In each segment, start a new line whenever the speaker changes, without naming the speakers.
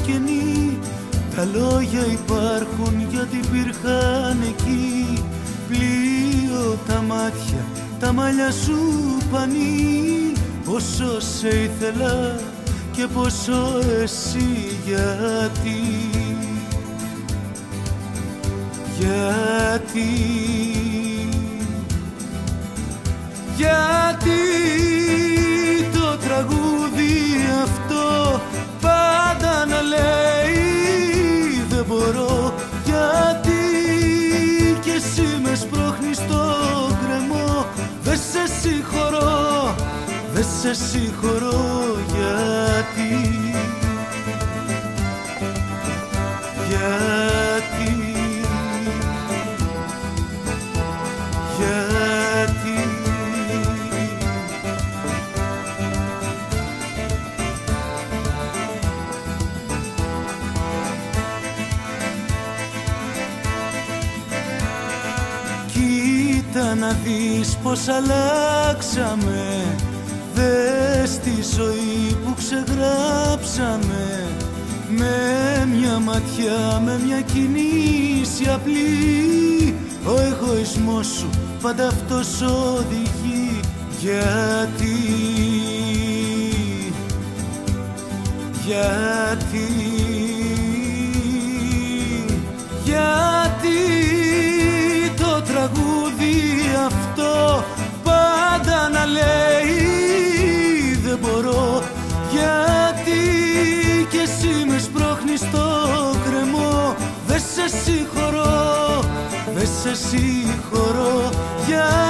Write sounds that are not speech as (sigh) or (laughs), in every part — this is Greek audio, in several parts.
μας καινή Τα λόγια υπάρχουν γιατί υπήρχαν εκεί. Πλοίο τα μάτια, τα μαλλιά σου πανί. Πόσο σε ήθελα και πόσο εσύ γιατί Γιατί. Γιατί σε συγχωρώ γιατί. Γιατί. Γιατί. Κοίτα να δεις πως αλλάξαμε εγωισμός σου πάντα αυτός οδηγεί. Γιατί Γιατί Γιατί το τραγούδι αυτό πάντα να λέει δεν μπορώ γιατί και εσύ με σπρώχνεις στο κρεμό δεν σε συγχωρώ δεν σε συγχωρώ γιατί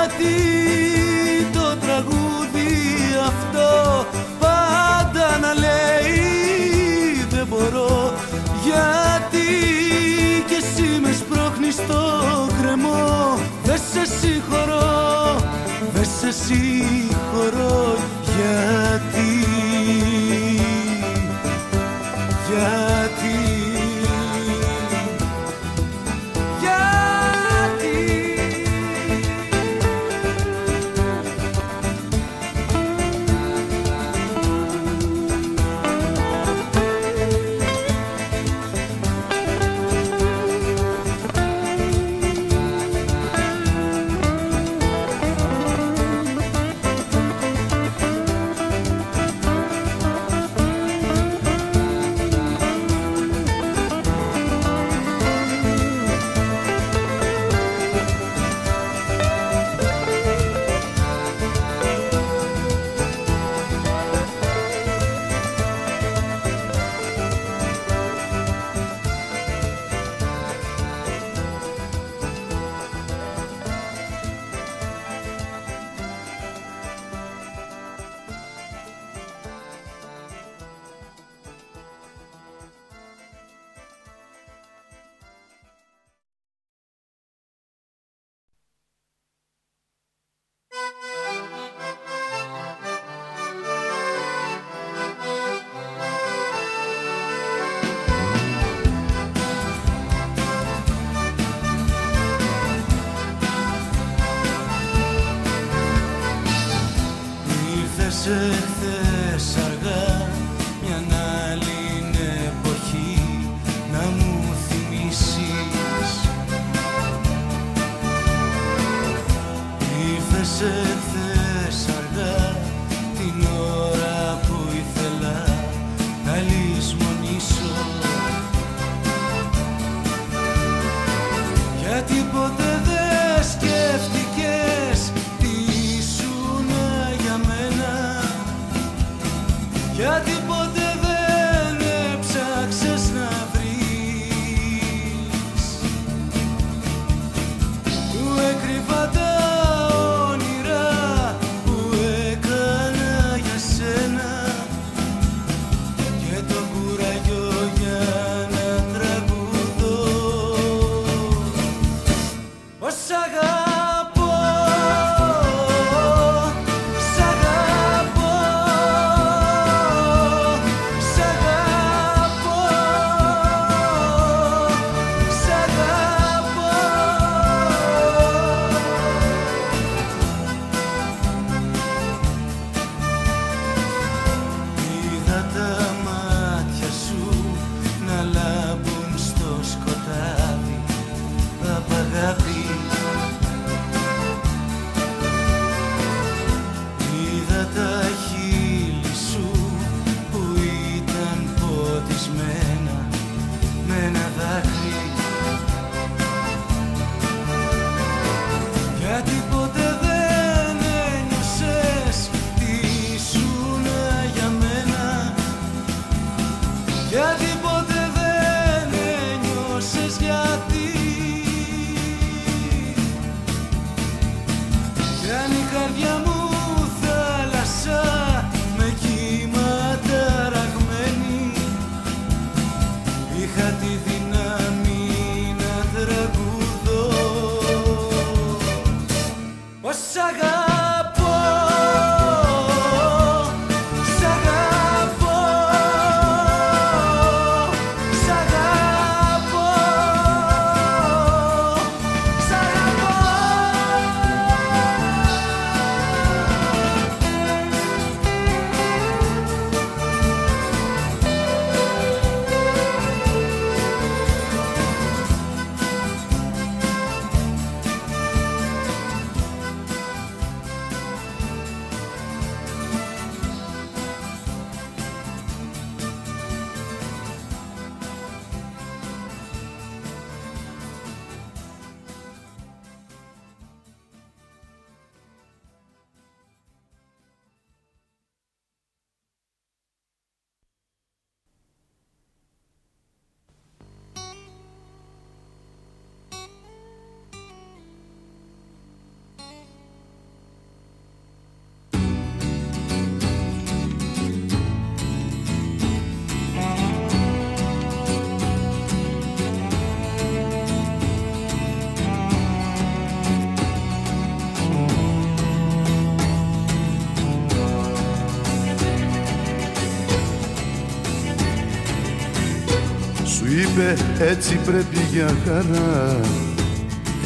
έτσι πρέπει για χαρά.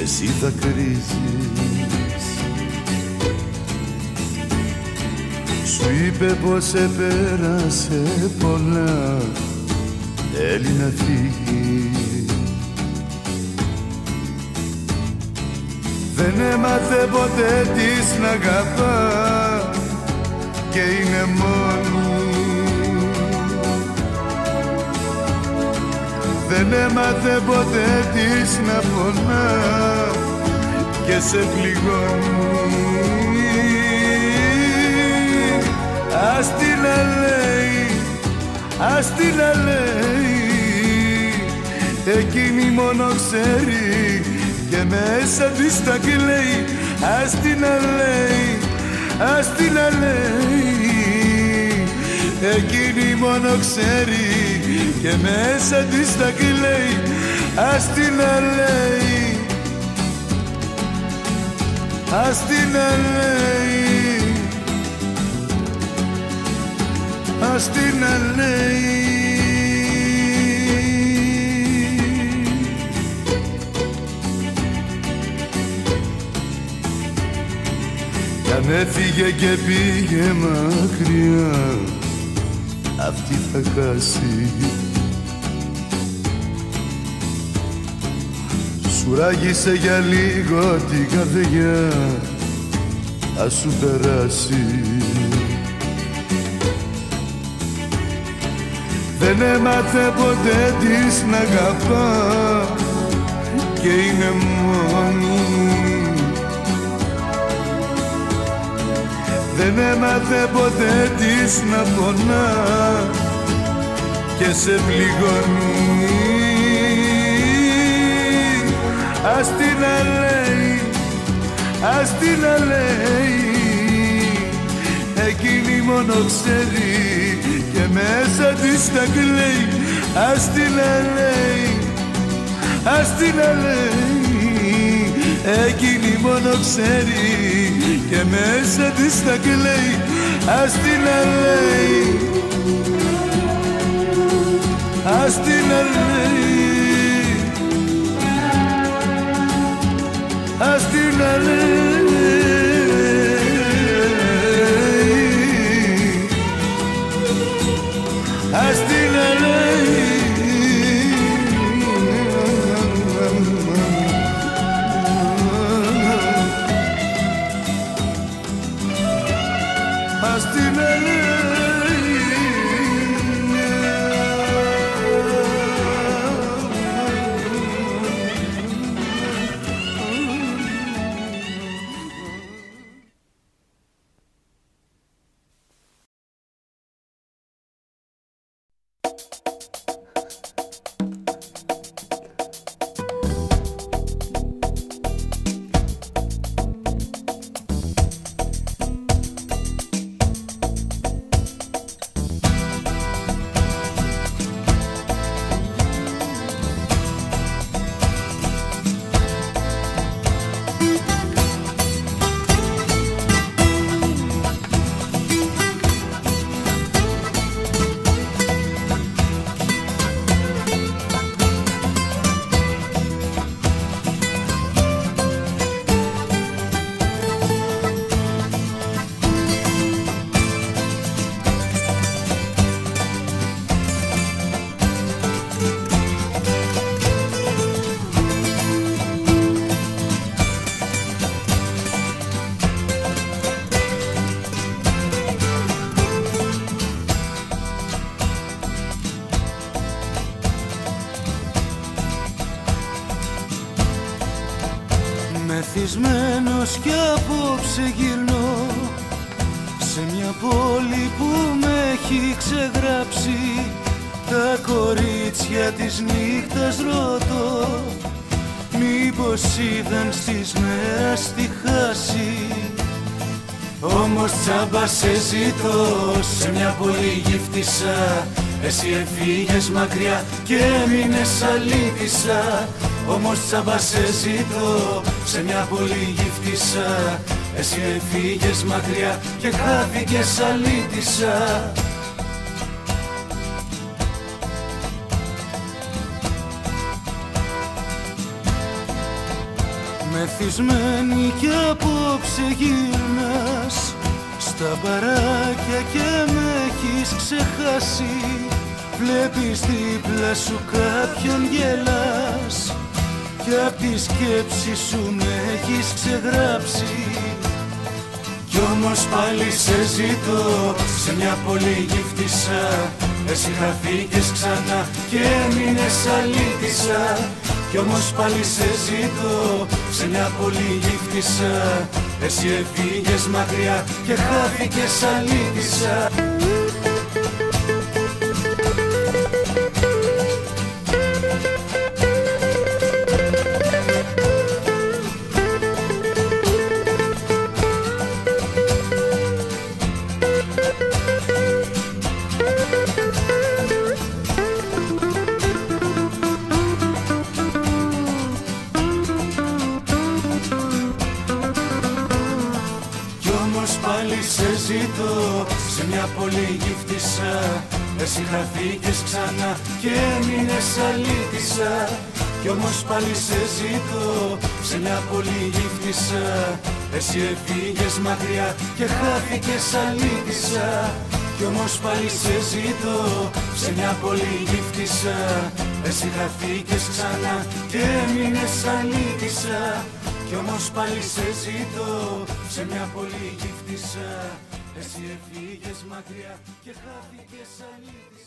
Εσύ θα κρίζεις. Σου είπε πως επέρασε πολλά. Θέλει να φύγει. Δεν έμαθε ποτέ της να αγαπά. Και είναι μόνη Δεν έμαθε ποτέ της να πονά και σε πληγώνει. Ας την λέει, ας την λέει. Εκείνη μόνο ξέρει και μέσα της τα κλαίει. Ας την λέει, ας την λέει. Εκείνη μόνο ξέρει και μέσα της τα κλαίει Ας την λέει, ας την λέει Ας την λέει Κι αν έφυγε και πήγε μακριά αυτή θα χάσει Σου ράγισε για λίγο την καρδιά θα σου περάσει. Δεν έμαθε ποτέ της να αγαπά και είναι μόνη. Δεν έμαθε ποτέ της να πονά και σε πληγώνει Ας την λέει, ας την λέει. Εκείνη μόνο ξέρει και μέσα της τα κλαίει. Ας την λέει, ας την λέει. Εκείνη μόνο ξέρει και μέσα της τα κλαίει. Ας την λέει, ας την λέει Ας την λέει ζητώ σε μια πολύ γύφτησα Εσύ έφυγες μακριά και έμεινες αλήτησα. Όμως τσάμπα σε ζητώ σε μια πολύ γύφτησα Εσύ έφυγες μακριά και χάθηκες αλήτησα.
Μεθυσμένη και απόψε γυρνά στα παράκια και με έχεις ξεχάσει. Βλέπεις δίπλα σου κάποιον γελάς. Κι απ' τη σκέψη σου με έχεις ξεγράψει. Κι όμως πάλι σε ζητώ σε μια πολύ γύφτησα Εσύ χαθήκες ξανά και έμεινες αλήτησα. Κι όμως πάλι σε ζητώ σε μια πολύ γύφτησα Εσύ έφυγες μακριά και χάθηκες αλήτησα μια πολύ γύφτησα. Εσύ χαθήκες ξανά και έμεινες αλήτησα Κι όμως πάλι σε ζητώ σε μια πολύ γύφτησα. Εσύ έφυγες μακριά και χάθηκες αλήτησα Κι όμως πάλι σε ζητώ σε μια πολύ γύφτησα. Εσύ χαθήκες ξανά και έμεινες αλήτησα κι όμως πάλι σε ζητώ σε μια πολύ γύφτησα Εσύ έφυγες μακριά και χάθηκες αλήτησα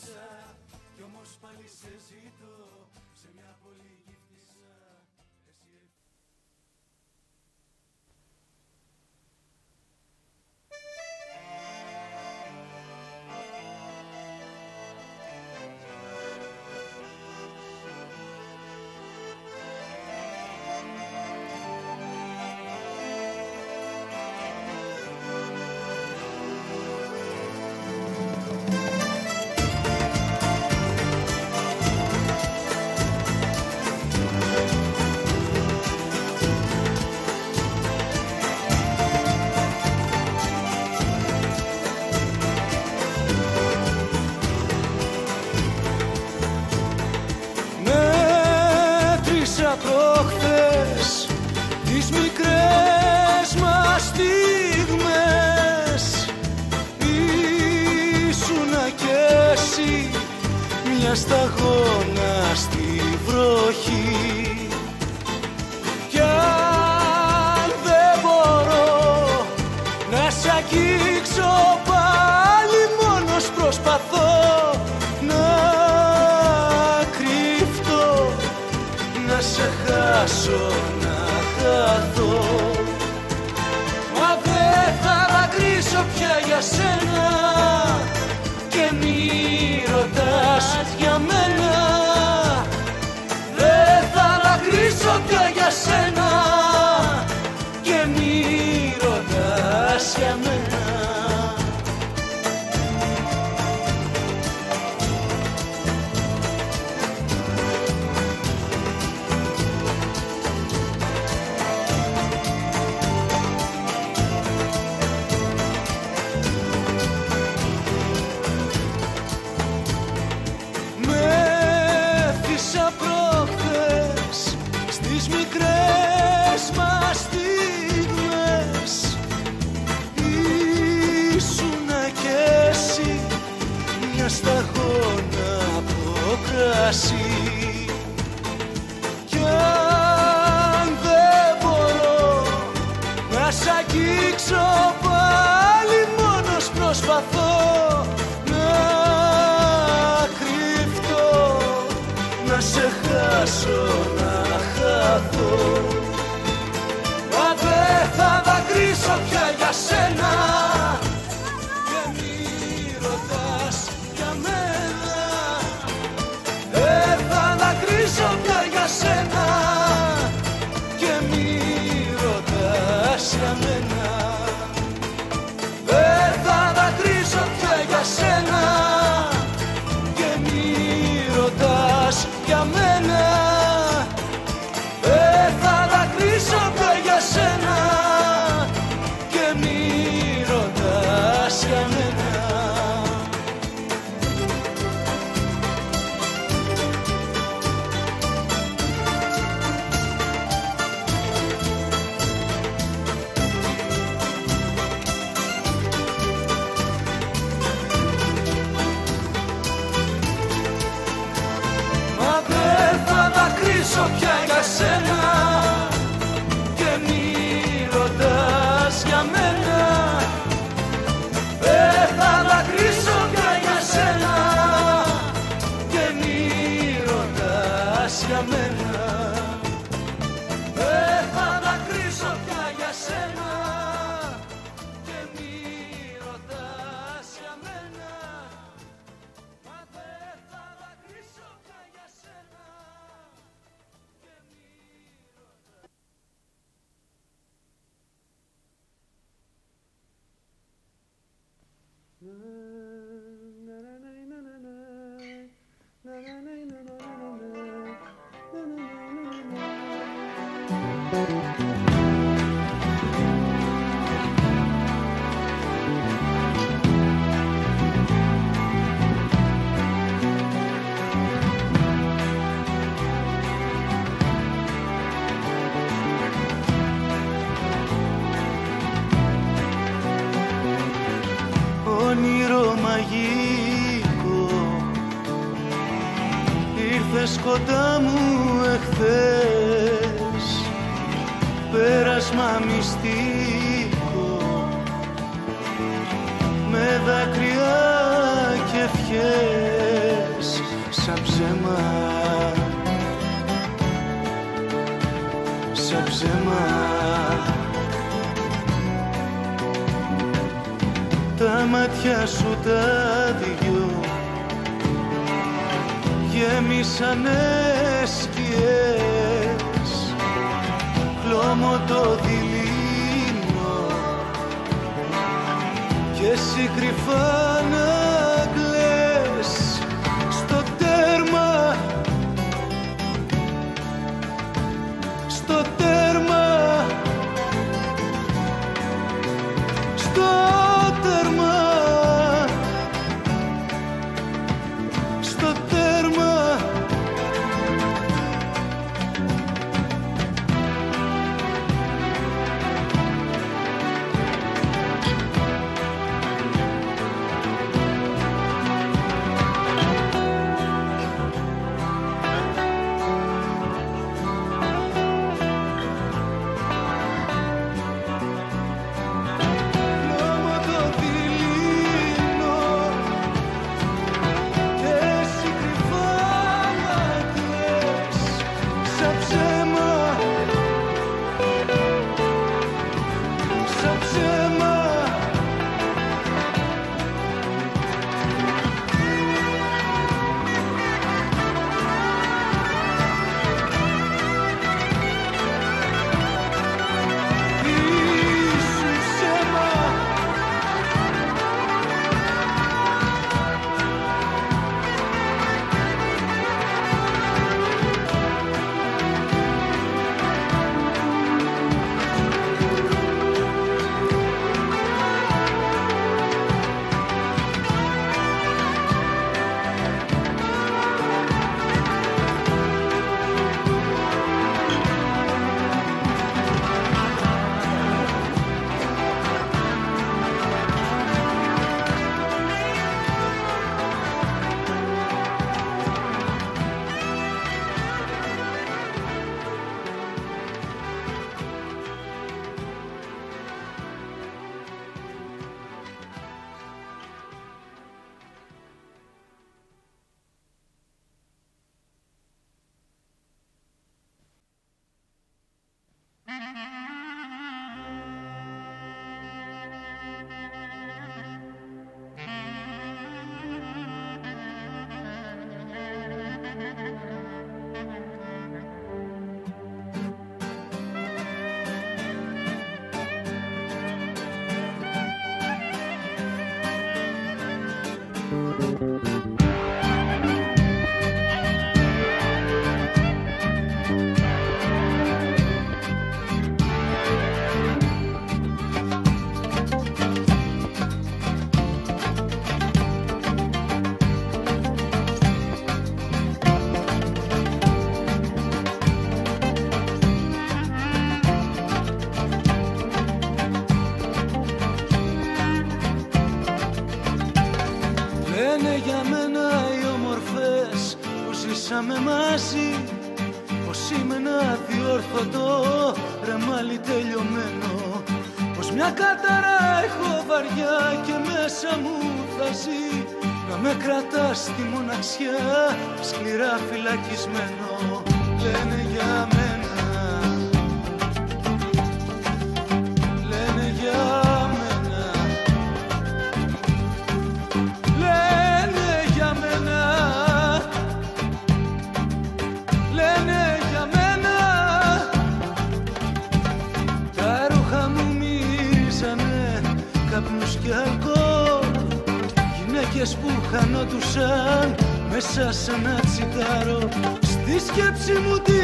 μέσα σε ένα τσιγάρο Στη σκέψη μου τι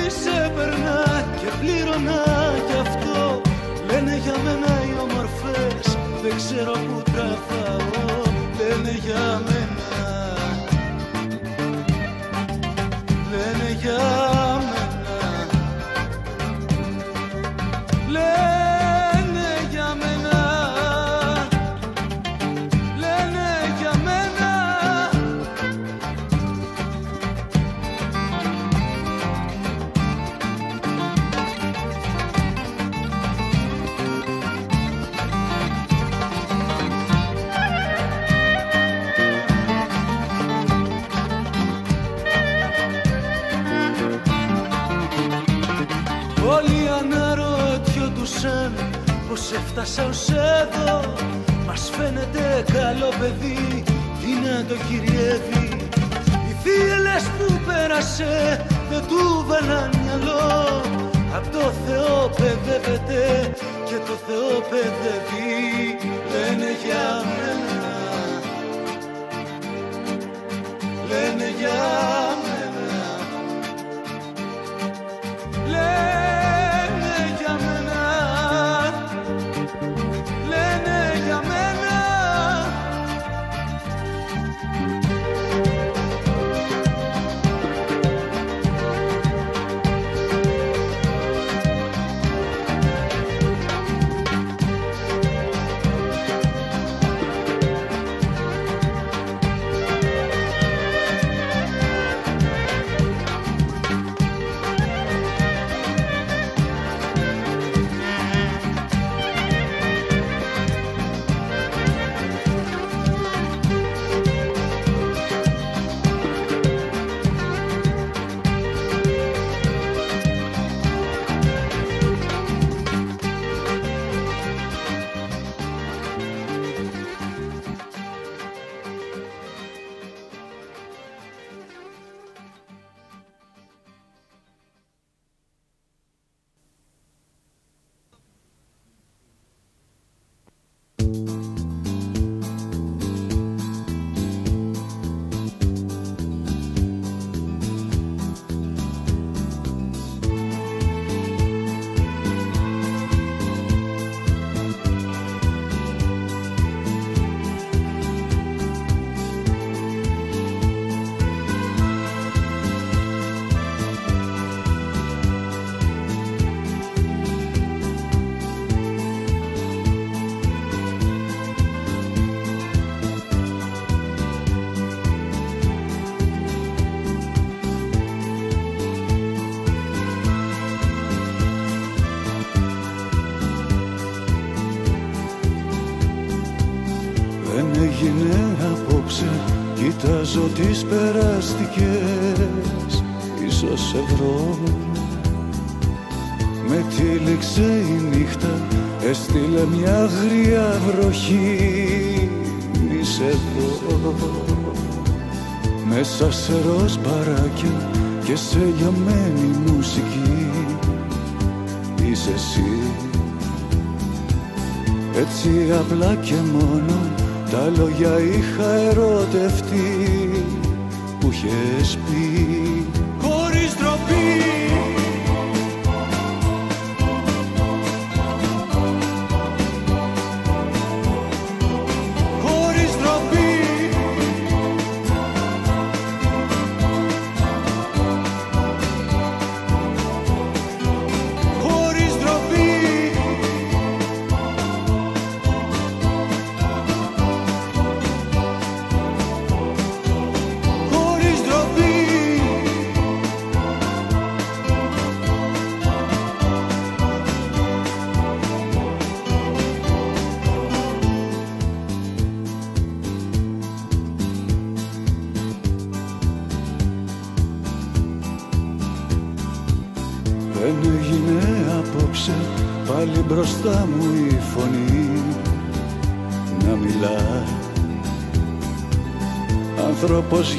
έπαιρνα και πλήρωνα κι αυτό. Λένε για μένα οι ομορφές, δεν ξέρω που τραφάω Λένε για μένα
πως έφτασα ως εδώ Μας φαίνεται καλό παιδί Τι να το κυριεύει. Οι θύελες που πέρασε Δεν του βάλαν μυαλό. Απ' το Θεό παιδεύεται Και το Θεό παιδεύει. Λένε για μένα Λένε για μένα Μέσα σε ροζ παράκια Και σε λιωμένη μουσική. Είσαι εσύ. Έτσι απλά και μόνο τα λόγια είχα ερωτευτεί. Που είχες πει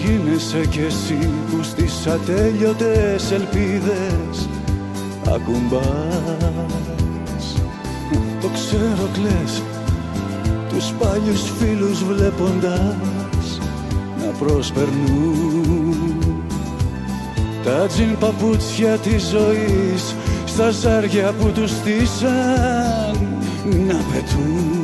γίνεσαι κι εσύ που στις ατέλειωτες ελπίδες ακουμπάς. Το ξέρω κλαις τους παλιούς φίλους βλέποντας να προσπερνούν. Τα τζιν παπούτσια της ζωής στα ζάρια που τους στήσαν να πετούν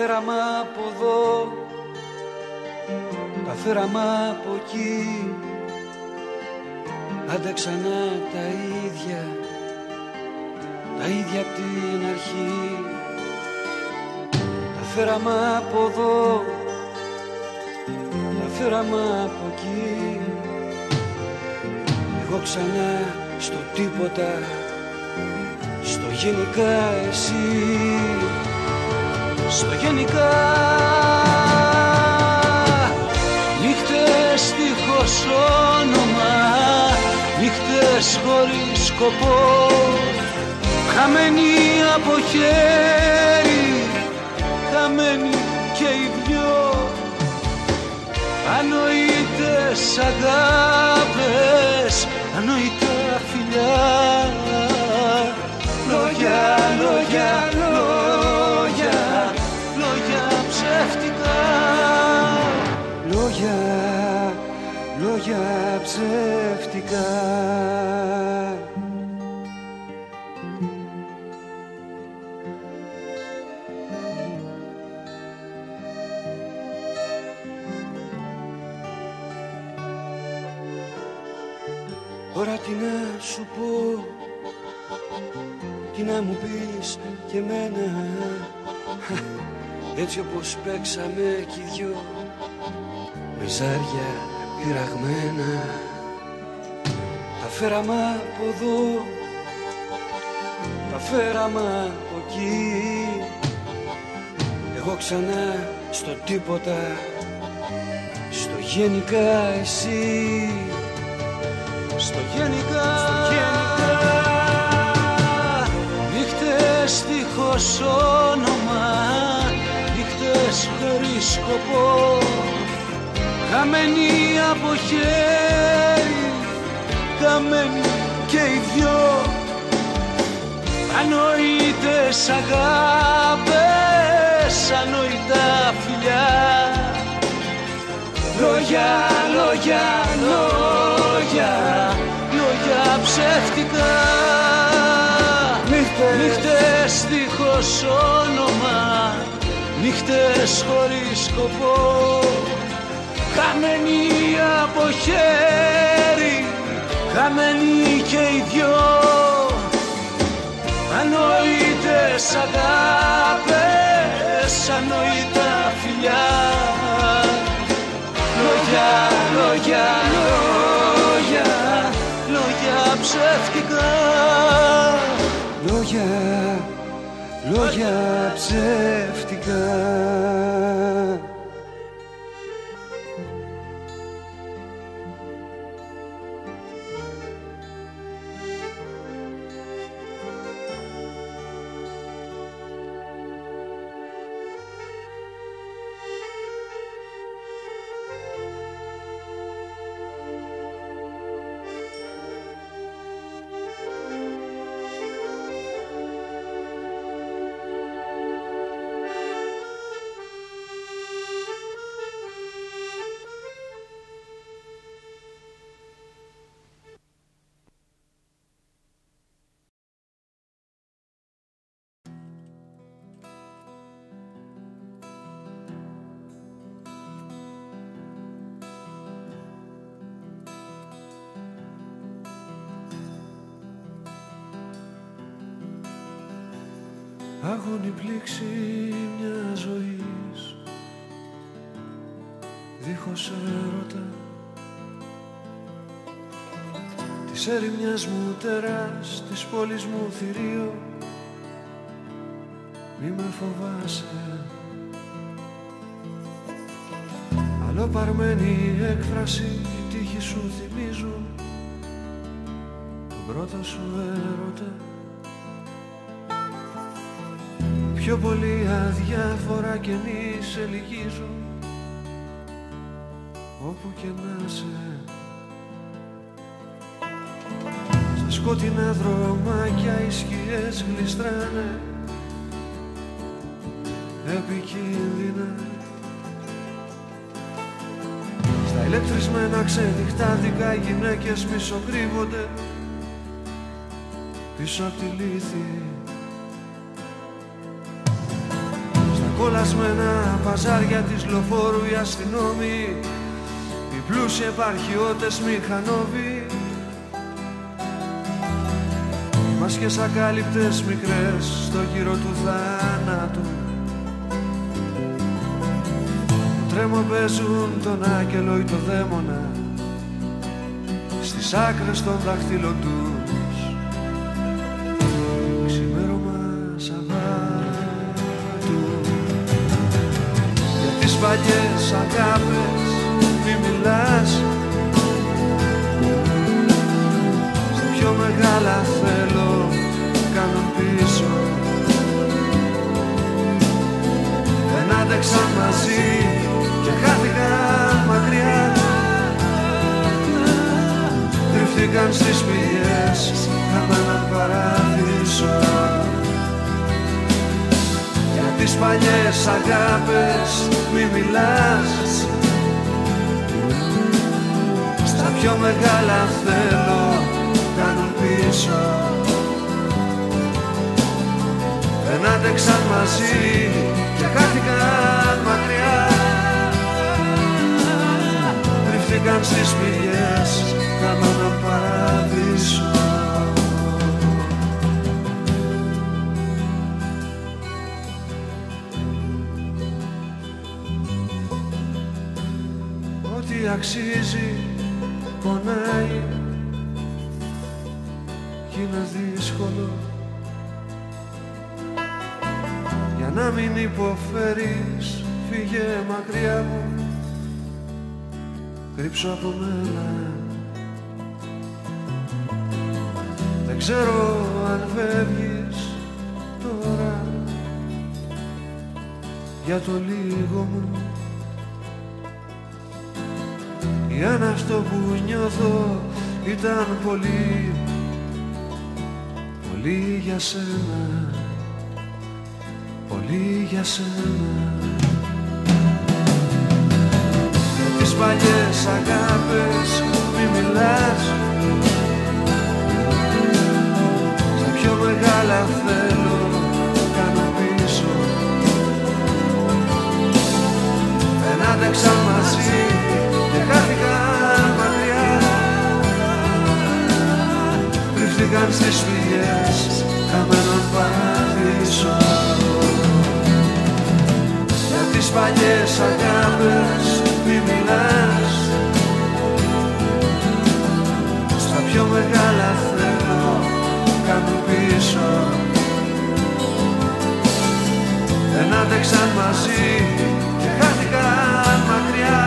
φέραμε από εδώ Τα φέραμε από εκεί. Άντε ξανά τα ίδια Τα ίδια απ' την αρχή. Τα φέραμε από εδώ Τα φέραμε από εκεί. Εγώ ξανά στο τίποτα Στο γενικά εσύ Στο γενικά Νύχτες δίχως όνομα Νύχτες χωρίς σκοπό. Χαμένοι από χέρι Χαμένοι και οι δυο. Ανοήτες αγάπες Ανοητά φιλιά. Λόγια, λόγια, λόγια λόγια ψεύτικα. Τώρα τι να σου πω Τι να μου πεις και εμένα. Έτσι όπως παίξαμε κι οι δυο Με ζάρια πειραγμένα. Τα φέραμε από εδώ Τα φέραμε από εκεί. Εγώ ξανά στο τίποτα Στο γενικά εσύ. Στο γενικά, στο γενικά. Νύχτες δίχως όνομα Νύχτες χωρίς σκοπό Χαμένοι από χέρι Χαμένοι και οι δυο. Ανοήτες αγάπες Ανοητά φιλιά. Λόγια, λόγια, λόγια, λόγια ψεύτικα. Νύχτες, νύχτες δίχως όνομα Νύχτες χωρίς σκοπό Χαμένοι από χέρι Χαμένοι και οι δυο. Ανοήτες αγάπες Ανοητά φιλιά. Λόγια, λόγια, λόγια, λόγια ψεύτικα. Λόγια, λόγια ψεύτικα έρημιας μου τεράς της πόλης μου θηρίο μη με φοβάσαι. Αλλοπαρμένη έκφραση η τύχη σου θυμίζουν τον πρώτο σου έρωτα. Πιο πολύ αδιάφορα και μη σε λυγίζουν όπου και να σε σκοτεινά δρομάκια οι σκιές γλιστράνε. Επικίνδυνα. Στα ηλεκτρισμένα ξενυχτάδικα οι γυναίκες μισοκρύβονται πίσω απ' τη λύθη.
Κολλασμένα παζάρια της λοφόρου οι αστυνόμοι. Οι πλούσιοι επαρχιώτες μηχανόβοι μάσκες ακάλυπτες μικρές στο γύρο του θάνατου. Τρέμο παίζουν τον άγγελο ή το δαίμονα στις άκρες των δάχτυλων τους. Ξημέρωμα Σαββάτου. Για τις παλιές αγάπες μη μιλάς. Στα πιο μεγάλα θέλω δεν άντεξαν μαζί και χάθηκαν μακριά. Κρυφτήκαν στις πηγές χαμέναν παράδεισο Για τις παλιές αγάπες μη μιλάς. Στα πιο μεγάλα θέλω κάνουν πίσω Δεν άντεξαν μαζί και χάθηκαν μακριά. Κρυφτήκαν στις πηγές κάναν παράδεισο. Ό,τι αξίζει πονάει. Κι είναι δύσκολο μην υποφέρεις φύγε μακριά μου. Κρύψω από μένα. Δεν ξέρω αν φεύγεις τώρα. Για το λίγο μου. Ή αν αυτό που νιώθω ήταν πολύ πολύ για σένα πολύ για σένα. Τις παλιές αγάπες μη μιλάς. Στα πιο μεγάλα θέλω κάνω πίσω. Δεν άντεξαν μαζί και χάθηκαν μακριά. Κρυφτήκαν στις πηγές χαμένων παράδεισο τις παλιές αγάπες μη μιλάς. Στα πιο μεγάλα θέλω κάνω πίσω. Δεν άντεξαν μαζί και χάθηκαν μακριά.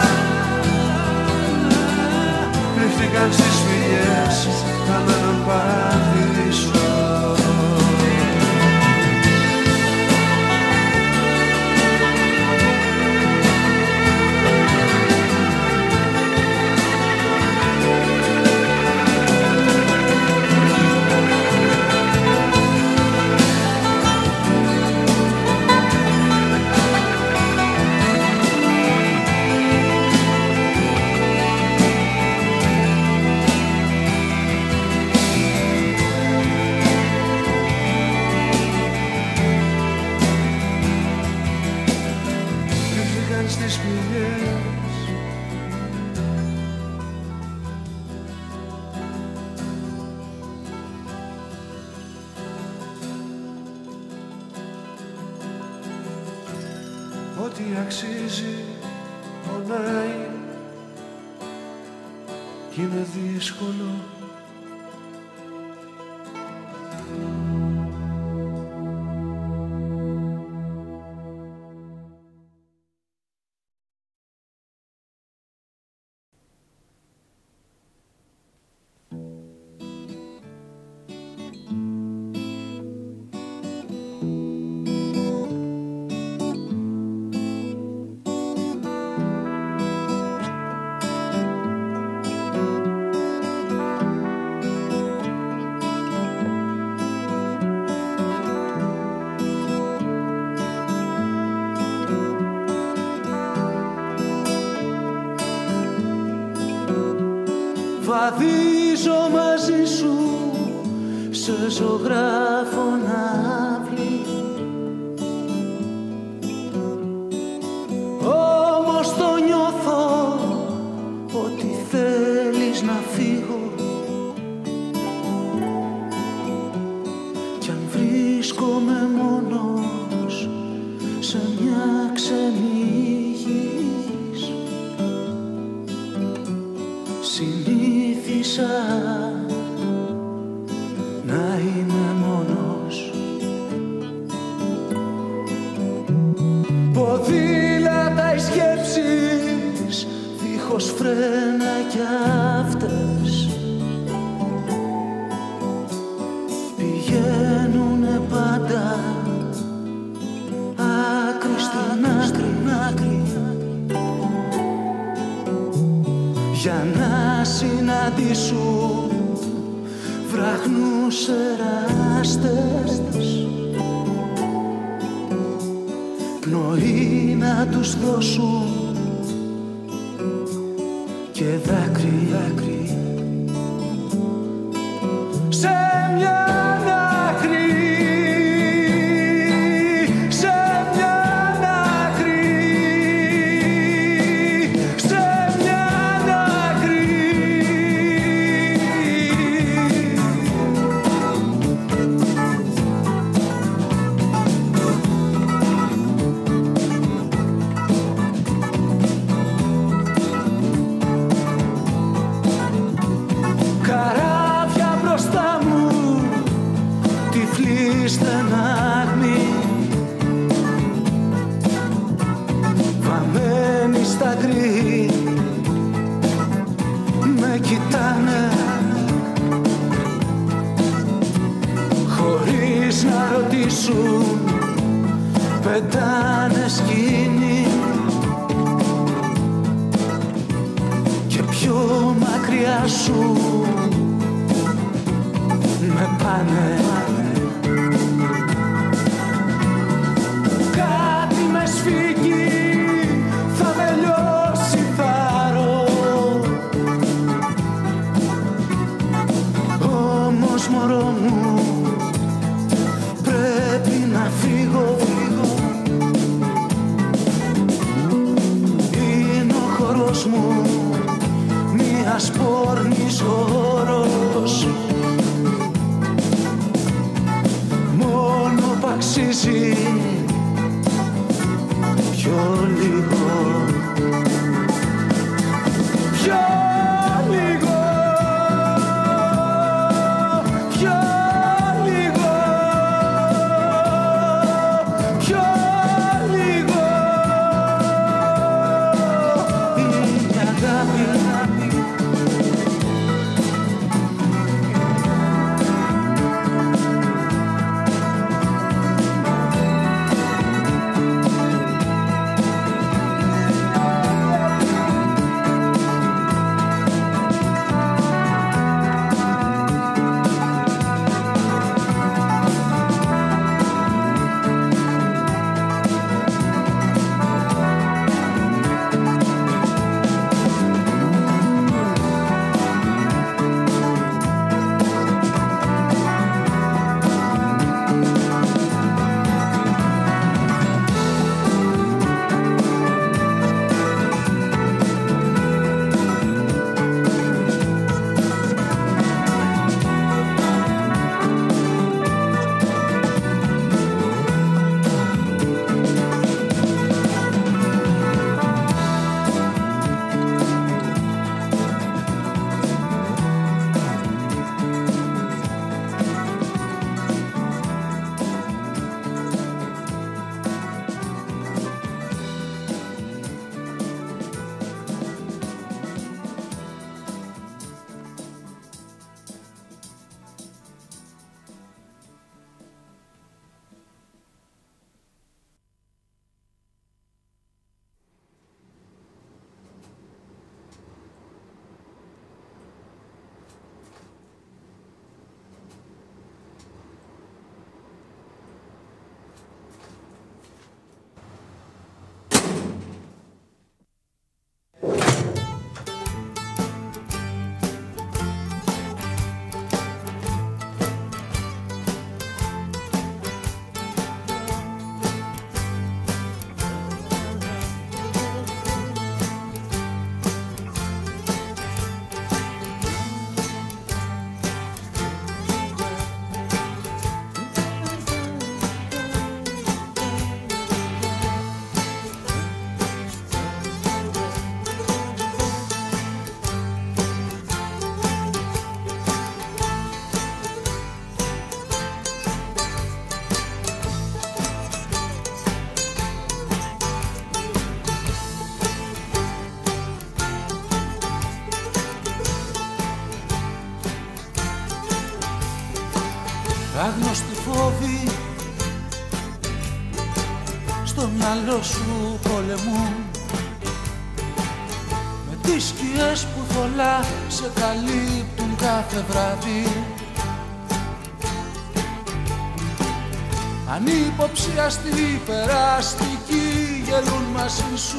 Κρυφτήκαν στις φυγές χαμένων παράδεισο
μόνο γελούν μαζί σου.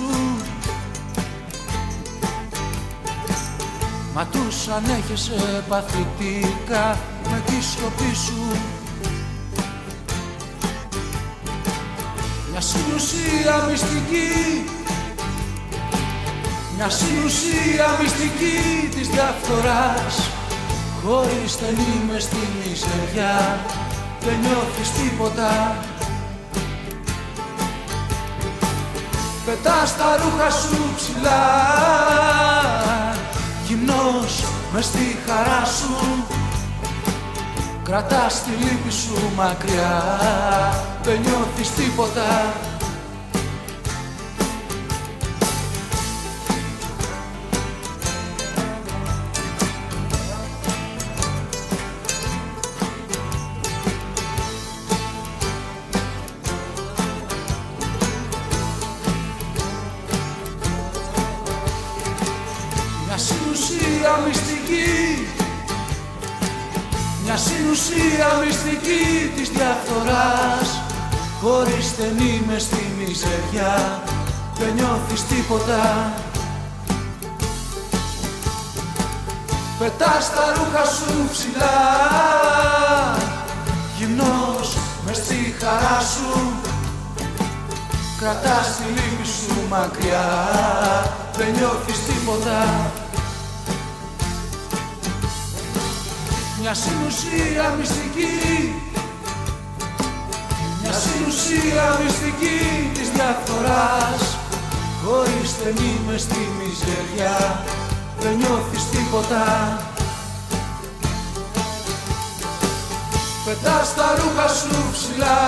Μα τους ανέχεσαι παθητικά με τη σιωπή σου. Μια συνουσία μυστική Μια συνουσία μυστική της διαφθοράς. Χωρίς στενή μες στη μιζεριά Δεν νιώθεις τίποτα Πετάς τα ρούχα σου ψηλά. Γυμνός μες στη χαρά σου. Κρατάς τη λύπη σου μακριά. Δεν νιώθεις τίποτα Δεν νιώθεις τίποτα. Πετάς τα ρούχα σου ψηλά. Γυμνός μες στη χαρά σου. Κρατάς τη λύπη σου μακριά. Δεν νιώθεις τίποτα. Μια συνουσία μυστική. Μια συνουσία μυστική της διαφθοράς Χωρίς στενή μες στη μιζεριά Δεν νιώθεις τίποτα. Πετάς τα ρούχα σου ψηλά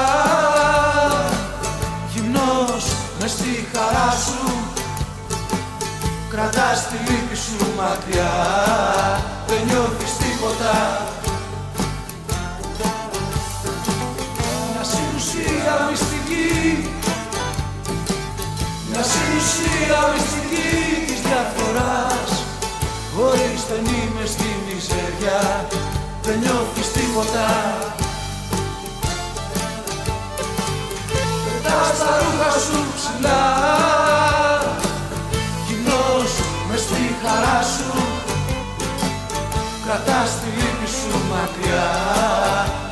Γυμνός μες στη χαρά σου. Κρατάς τη λύπη σου μακριά Δεν νιώθεις τίποτα. Μια συνουσία μυστική Μια συνουσία μυστική της διαφοράς Χωρίς στενή μες στη μιζεριά Δεν νιώθεις τίποτα. Πετάς τα ρούχα σου ψηλά Γυμνός μες στη χαρά σου. Κρατάς τη λύπη σου μακριά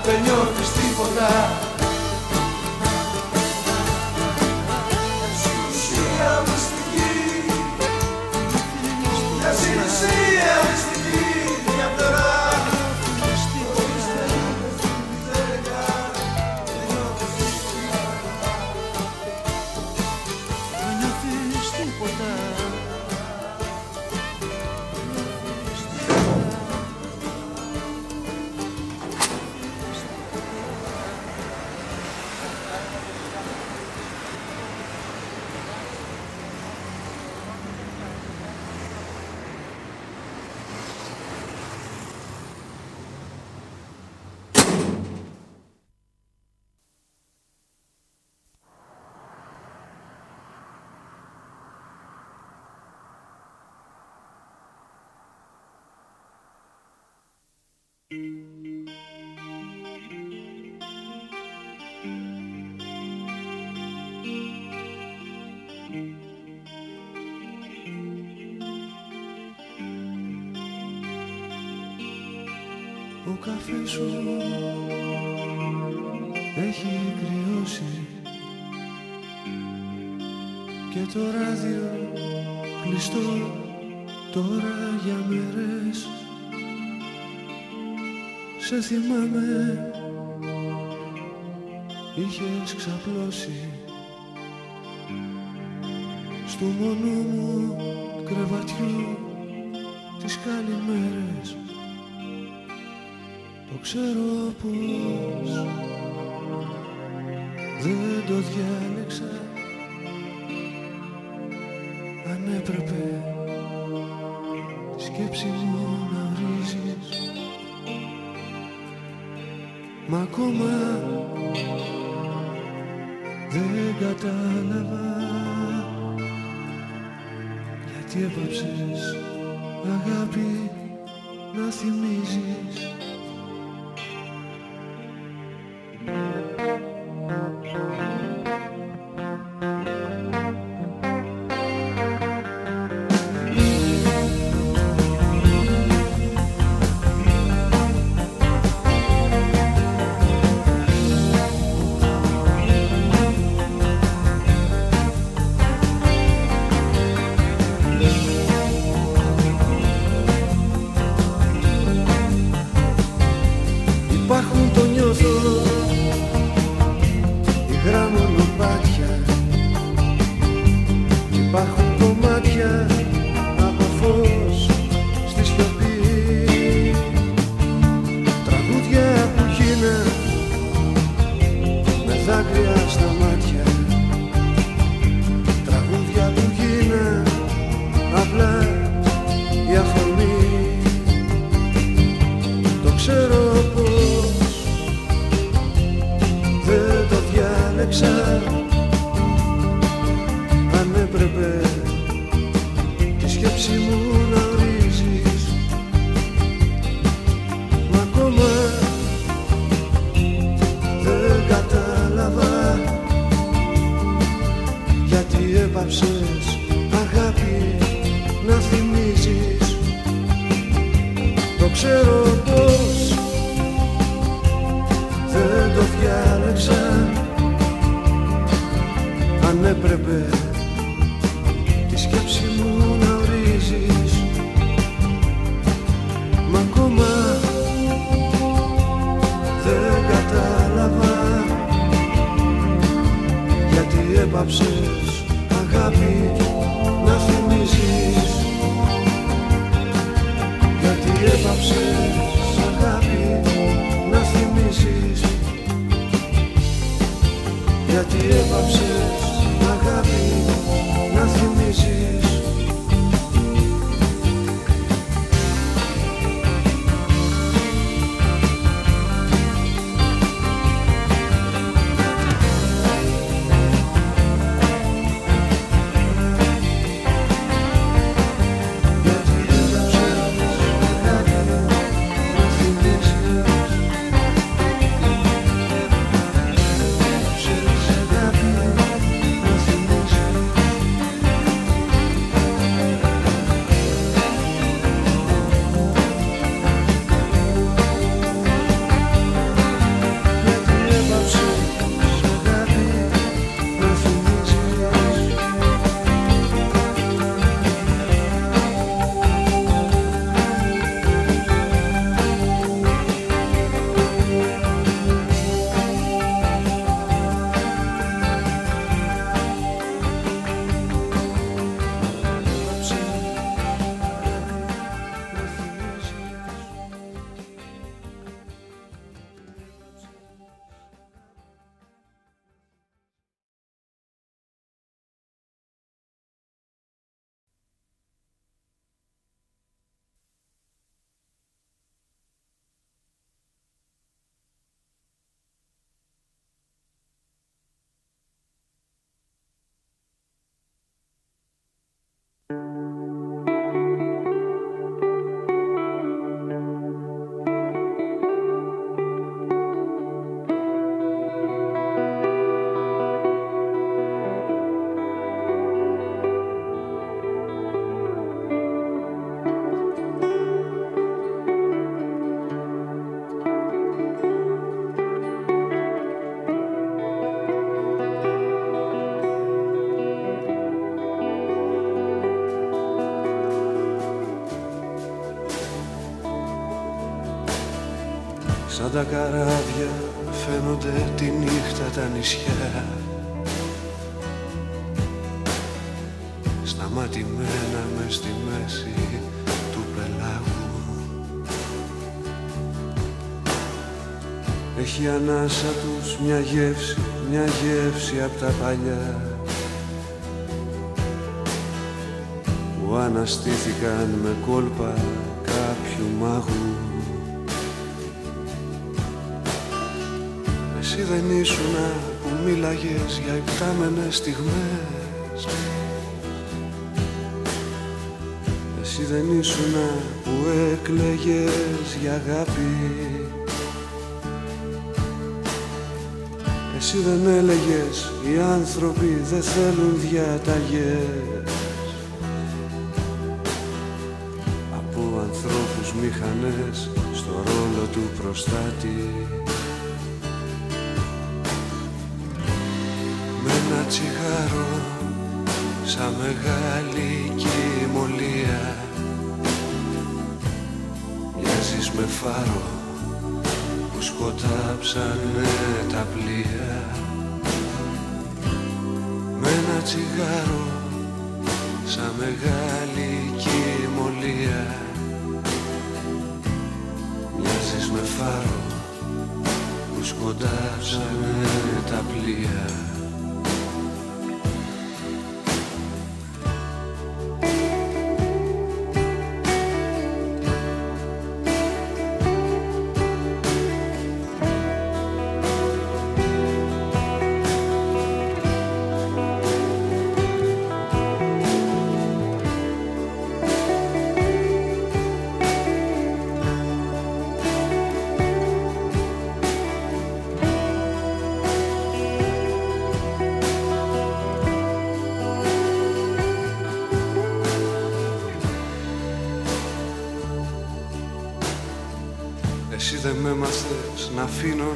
Δεν νιώθεις τίποτα
θυμάμαι είχες ξαπλώσει. Στο μονό μου κρεβατιού τις καλημέρες το ξέρω πως δεν το διάλεξα Μα ακόμα δεν κατάλαβα Γιατί έπαψες αγάπη έπαψες αγάπη να θυμίζεις. Γιατί έπαψες αγάπη να θυμίζεις. Γιατί έπαψες αγάπη τα καράβια φαίνονται τη νύχτα τα νησιά. Σταματημένα μες στη μέση του πελάγου. Έχει ανάσα τους μια γεύση, μια γεύση από τα παλιά. Που αναστήθηκαν με κόλπα κάποιου μάγου δεν ήσουνα που μίλαγες για υπτάμενες στιγμές. Εσύ δεν ήσουνα που έκλαιγες για αγάπη. Εσύ δεν έλεγες οι άνθρωποι δεν θέλουν διαταγές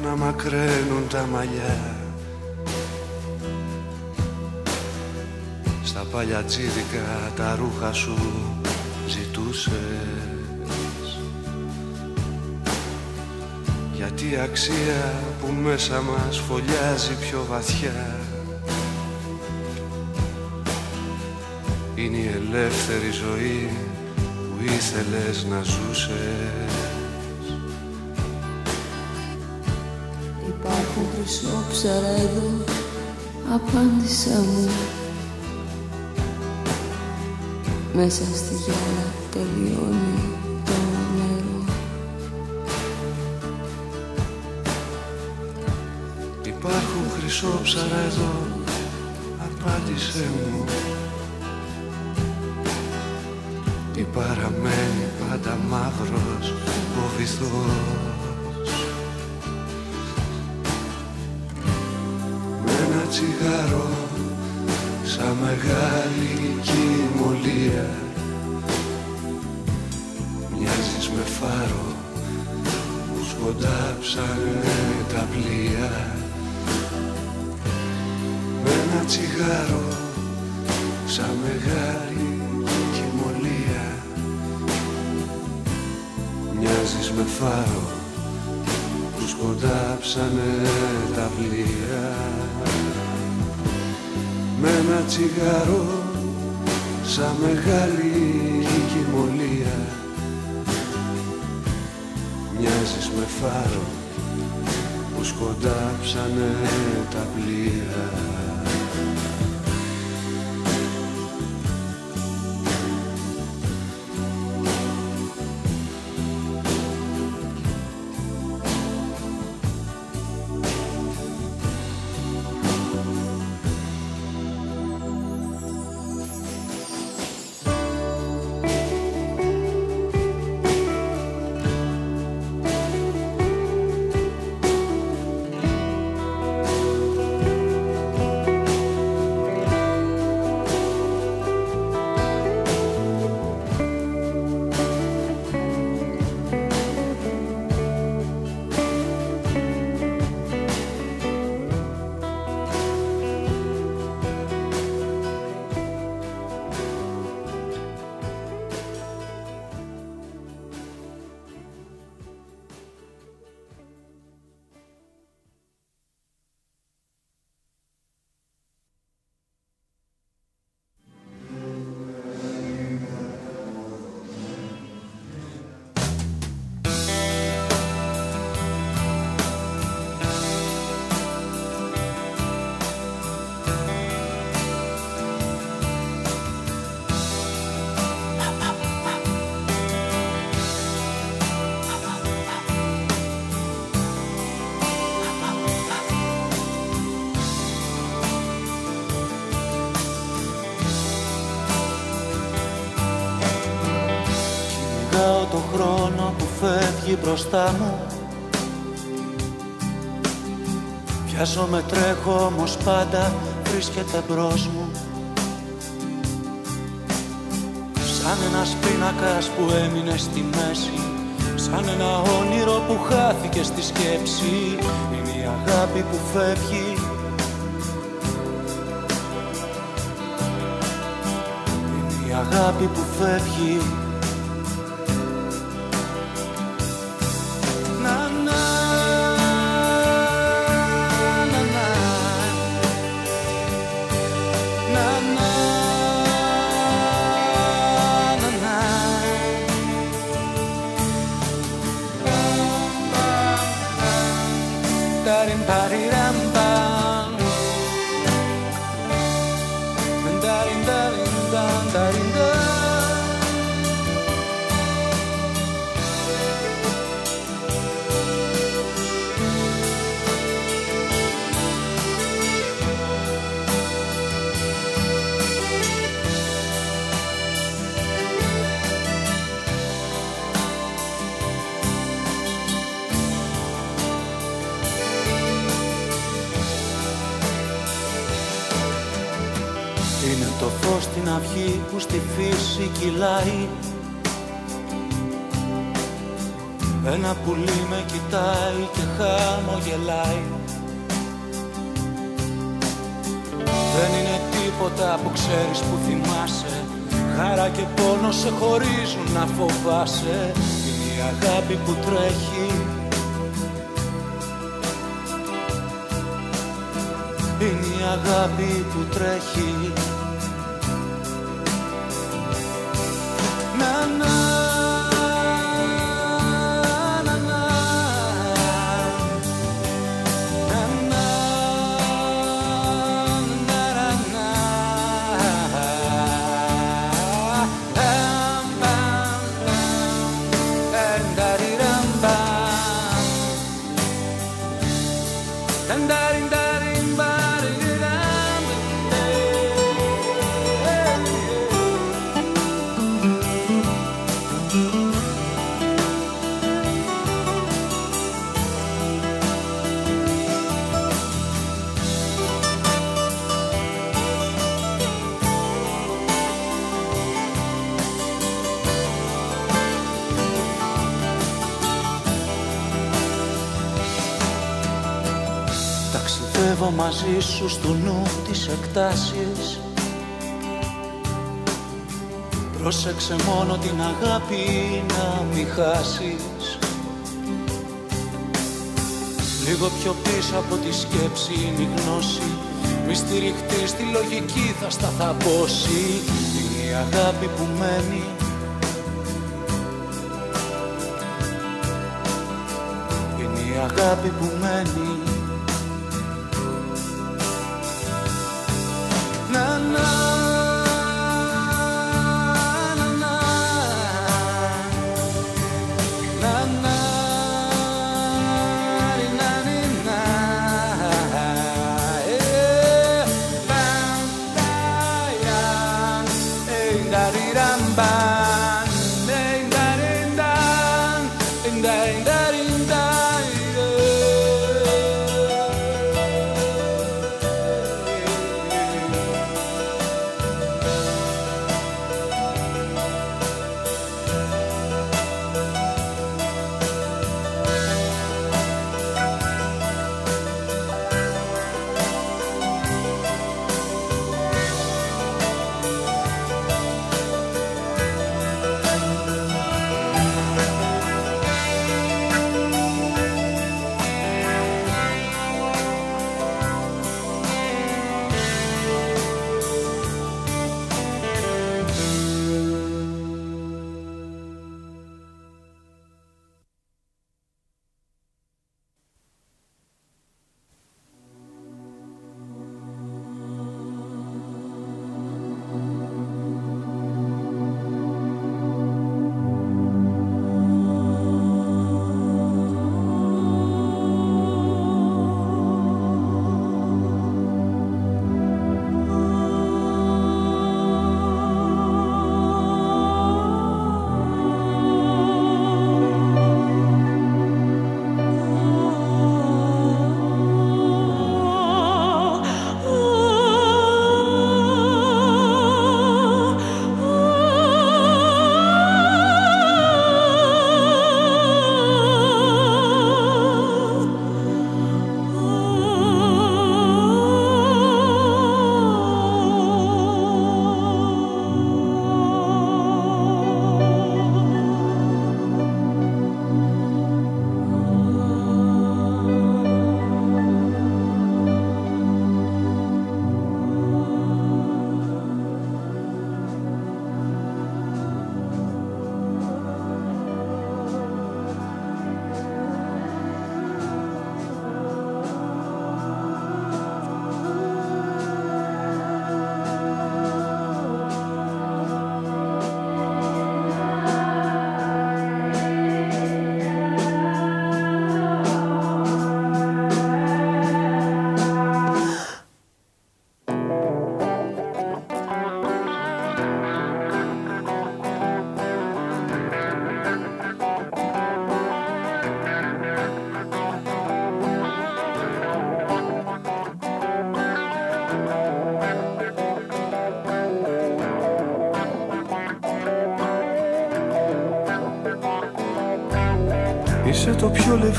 να μακραίνουν τα μαλλιά. Στα παλιά τσίδικα τα ρούχα σου ζητούσες. Γιατί η αξία που μέσα μας φωλιάζει πιο βαθιά Είναι η ελεύθερη ζωή που ήθελες να ζούσες
ψάρα εδώ απάντησα μου. Μέσα στη γυάλα τελειώνει το νερό.
Υπάρχουν χρυσόψαρα εδώ απάντησε μου. Τι παραμένει πάντα μαύρος ο βυθός τσιγάρο σαν μεγάλη κοιμωλία. Μοιάζεις με φάρο που σκοντάψανε τα πλοία. Με ένα τσιγάρο σαν μεγάλη κοιμωλία. Μοιάζεις με φάρο που σκοντάψανε τα πλοία με ένα τσιγάρο σαν μεγάλη κοιμωλία. Μοιάζεις με φάρο που σκοντάψανε τα πλοία
μπροστά μου. Με τρέχω όμως πάντα βρίσκεται μπρος μου. Σαν ένας πίνακας που έμεινε στη μέση Σαν ένα όνειρο που χάθηκε στη σκέψη Είναι η αγάπη που φεύγει. Είναι η αγάπη που φεύγει μαζί σου στο νου τις εκτάσεις. Πρόσεξε μόνο την αγάπη να μη χάσεις. Λίγο πιο πίσω από τη σκέψη είναι η γνώση. Μη στηριχτείς τη λογική θα σταθαπώσει. Είναι η αγάπη που μένει. Είναι η αγάπη που μένει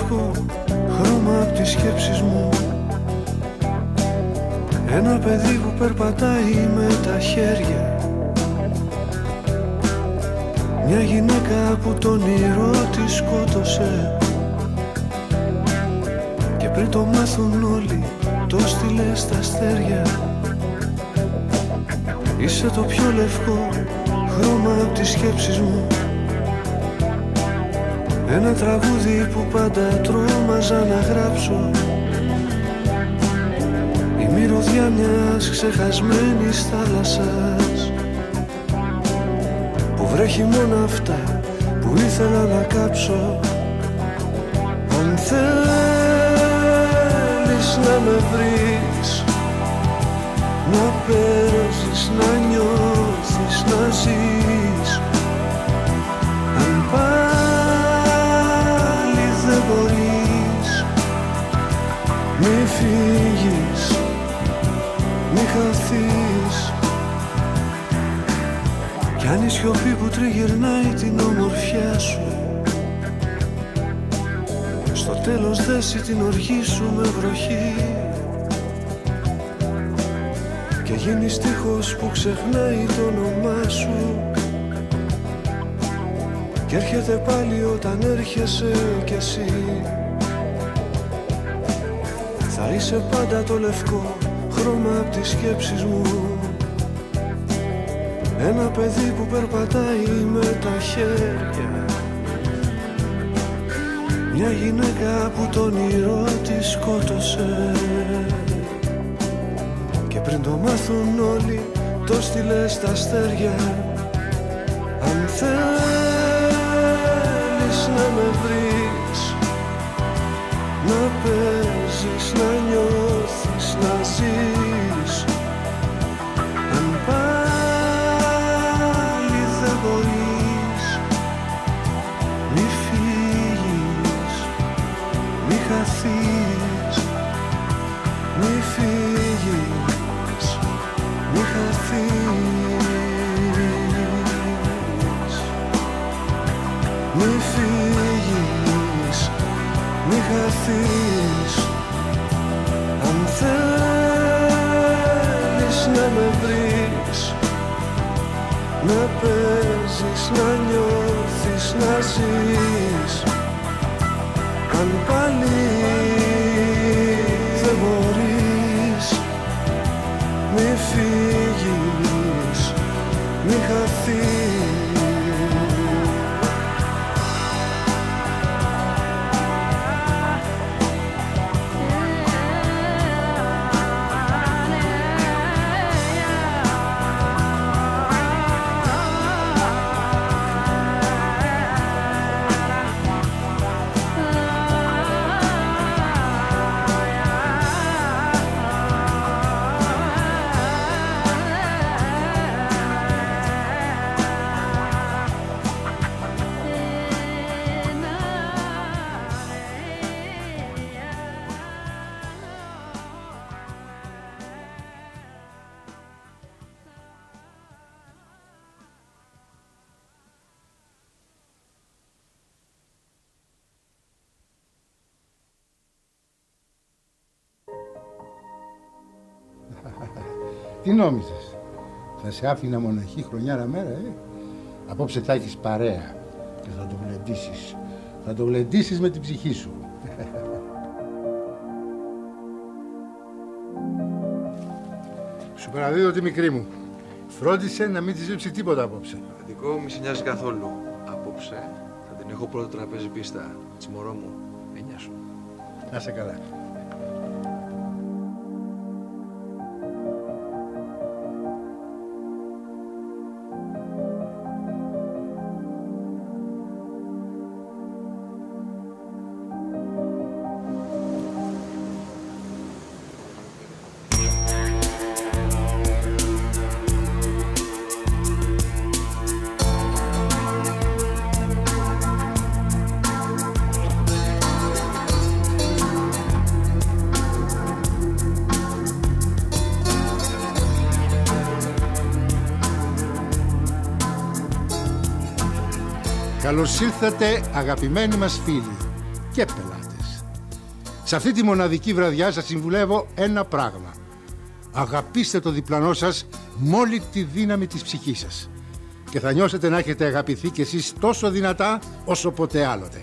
το ένα τραγούδι που πάντα τρόμαζα να γράψω. Η μυρωδιά μιας ξεχασμένης θάλασσας Που βρέχει μόνο αυτά που ήθελα να κάψω. Αν θέλεις να με βρεις Να παίζεις, να νιώθεις, να ζεις. Αν φύγεις, μη χαθείς. Κι αν η σιωπή που τριγυρνάει την ομορφιά σου Στο τέλος δέσει την οργή σου με βροχή. Και γίνει στίχος που ξεχνάει το όνομά σου. Και έρχεται πάλι όταν έρχεσαι κι εσύ. Θα είσαι πάντα το λευκό χρώμα απ' τις σκέψεις μου. Ένα παιδί που περπατάει με τα χέρια. Μια γυναίκα που τον όνειρο της σκότωσε. Και πριν το μάθουν όλοι το στείλε στα αστέρια. Αν θέλεις να με βρεις Να παίζεις, να νιώθεις, να ζεις παίζεις, να νιώθεις, να ζεις. Αν πάλι δεν μπορείς. Μη φύγεις, μη χαθείς
σε άφηνα μοναχή χρονιάρα μέρα, ε. Απόψε θα έχεις παρέα και θα το γλεντήσεις. Θα το γλεντήσεις με την ψυχή σου. (laughs) Σου παραδίδω τη μικρή μου. Φρόντισε να μην της ζήψει τίποτα απόψε.
Δικό μη σε νοιάζει καθόλου. Απόψε θα την έχω πρώτο τραπέζι πίστα. Τσιμωρό μου, εννιά σου.
Να σε καλά. Καλώς ήρθατε αγαπημένοι μας φίλοι.
και πελάτες. Σε αυτή τη μοναδική βραδιά σας συμβουλεύω ένα πράγμα. Αγαπήστε το διπλανό σας με όλη τη δύναμη της ψυχής σας και θα νιώσετε να έχετε αγαπηθεί κι εσείς τόσο δυνατά όσο ποτέ άλλοτε.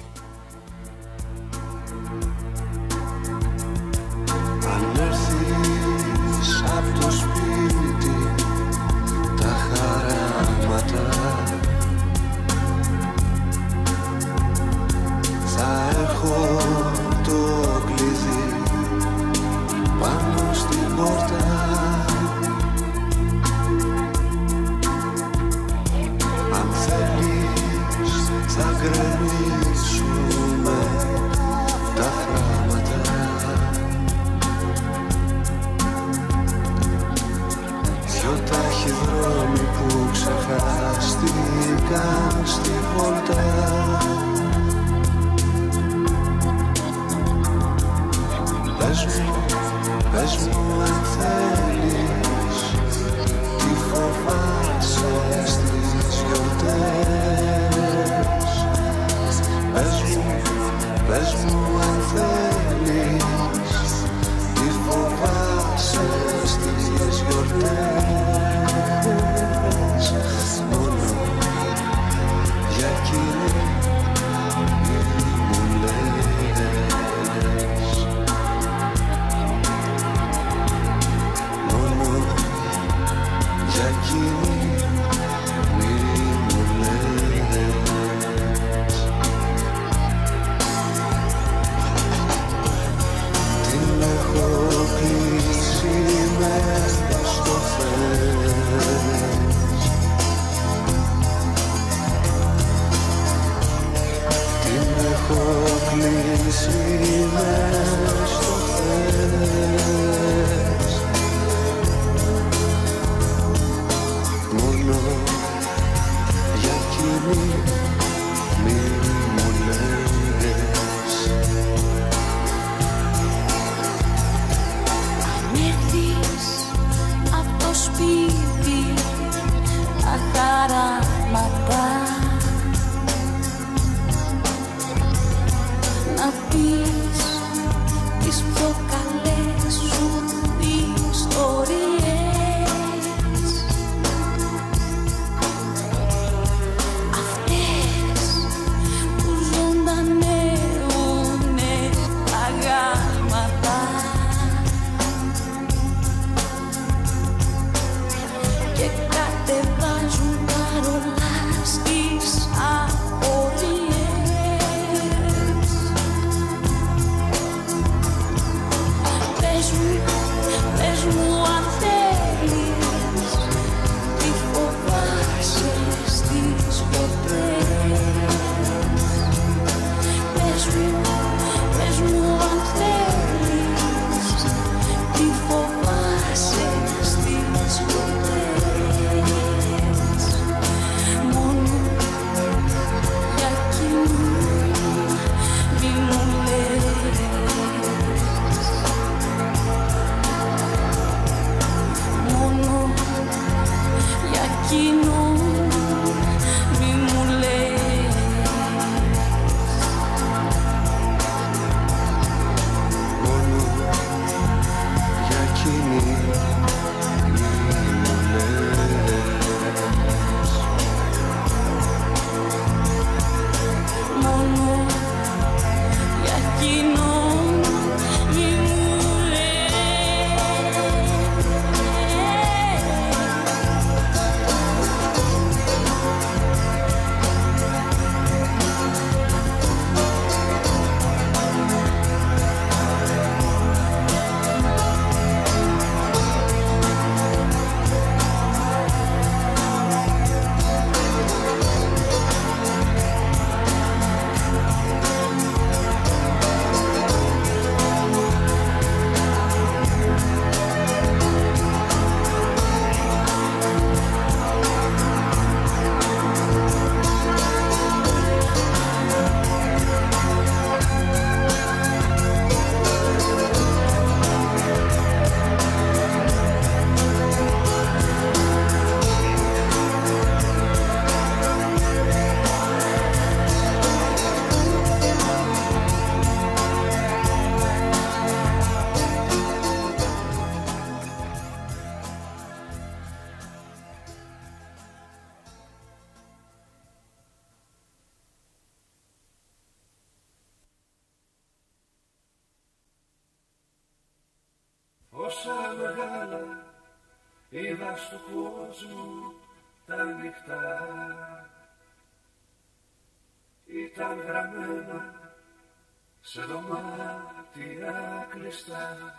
Krishna.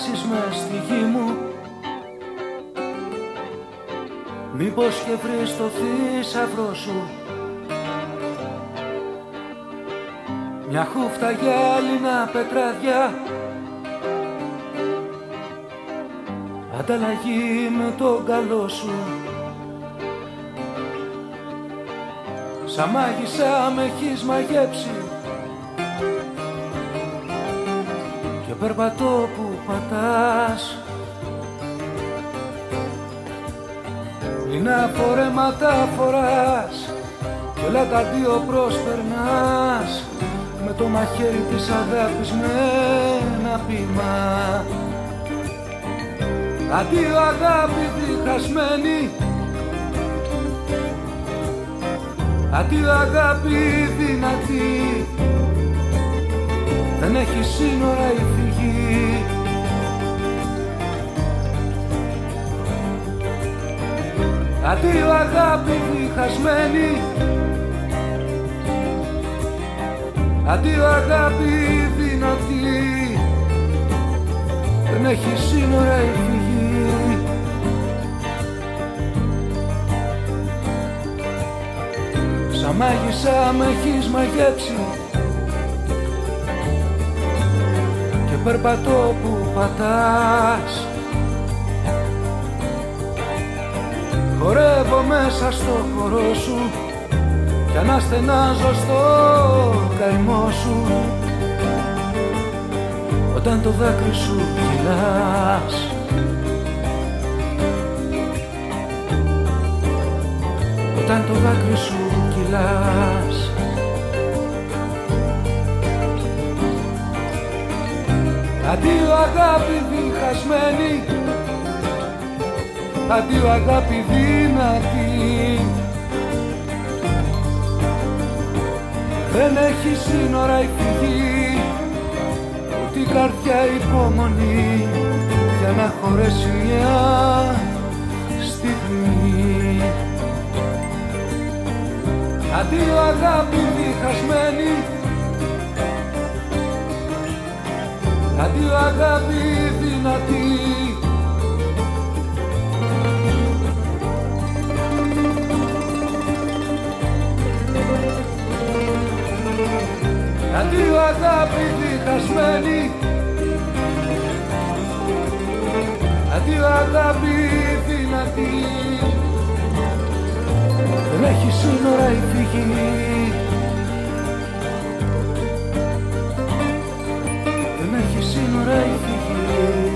Ψάξεις με στη γη μου. Μήπως και βρεις το θησαυρό σου. Μια χούφτα γυάλινα πετράδια. Ανταλλαγή με τον καλό σου. Σαν μάγισσα με έχεις μαγέψει. Και περπατώ που πατάς. Είναι φορέματα φοράς Και όλα τα δύο προσπερνάς. Με το μαχαίρι της αγάπης με ένα πήμα Αντίο αγάπη διχασμένη. Αντίο αγάπη δυνατή. Δεν έχει σύνορα η φυγή Αντίο αγάπη διχασμένη Αντίο αγάπη δυνατή. Δεν έχει σύνορα η φυγή. Σαν μάγισσα με έχεις μαγέψει. Και περπατώ που πατάς Χορεύω μέσα στο χορό σου Κι αναστενάζω στο καημό σου. Όταν το δάκρυ σου κυλάς. Όταν το δάκρυ σου κυλάς. Αντίο αγάπη διχασμένη Αντίο αγάπη δυνατή Δεν έχει σύνορα η φυγή Ούτε η καρδιά υπομονή Για να χωρέσει μια στιγμή. Αντίο αγάπη διχασμένη. Αντίο αγάπη δυνατή Αντίο αγάπη διχασμένη Αντίο αγάπη δυνατή. Δεν έχει σύνορα η φυγή. Δεν έχει σύνορα η φυγή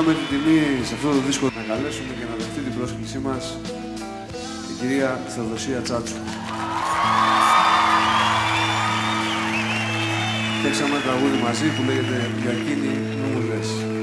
Είχαμε την τιμή σε αυτό το δίσκο να καλέσουμε και να δεχτεί την πρόσκλησή μας η κυρία Θεοδοσία Τσάτσου. Φτιάξαμε ένα τραγούδι μαζί που λέγεται «Για εκείνη μου λες».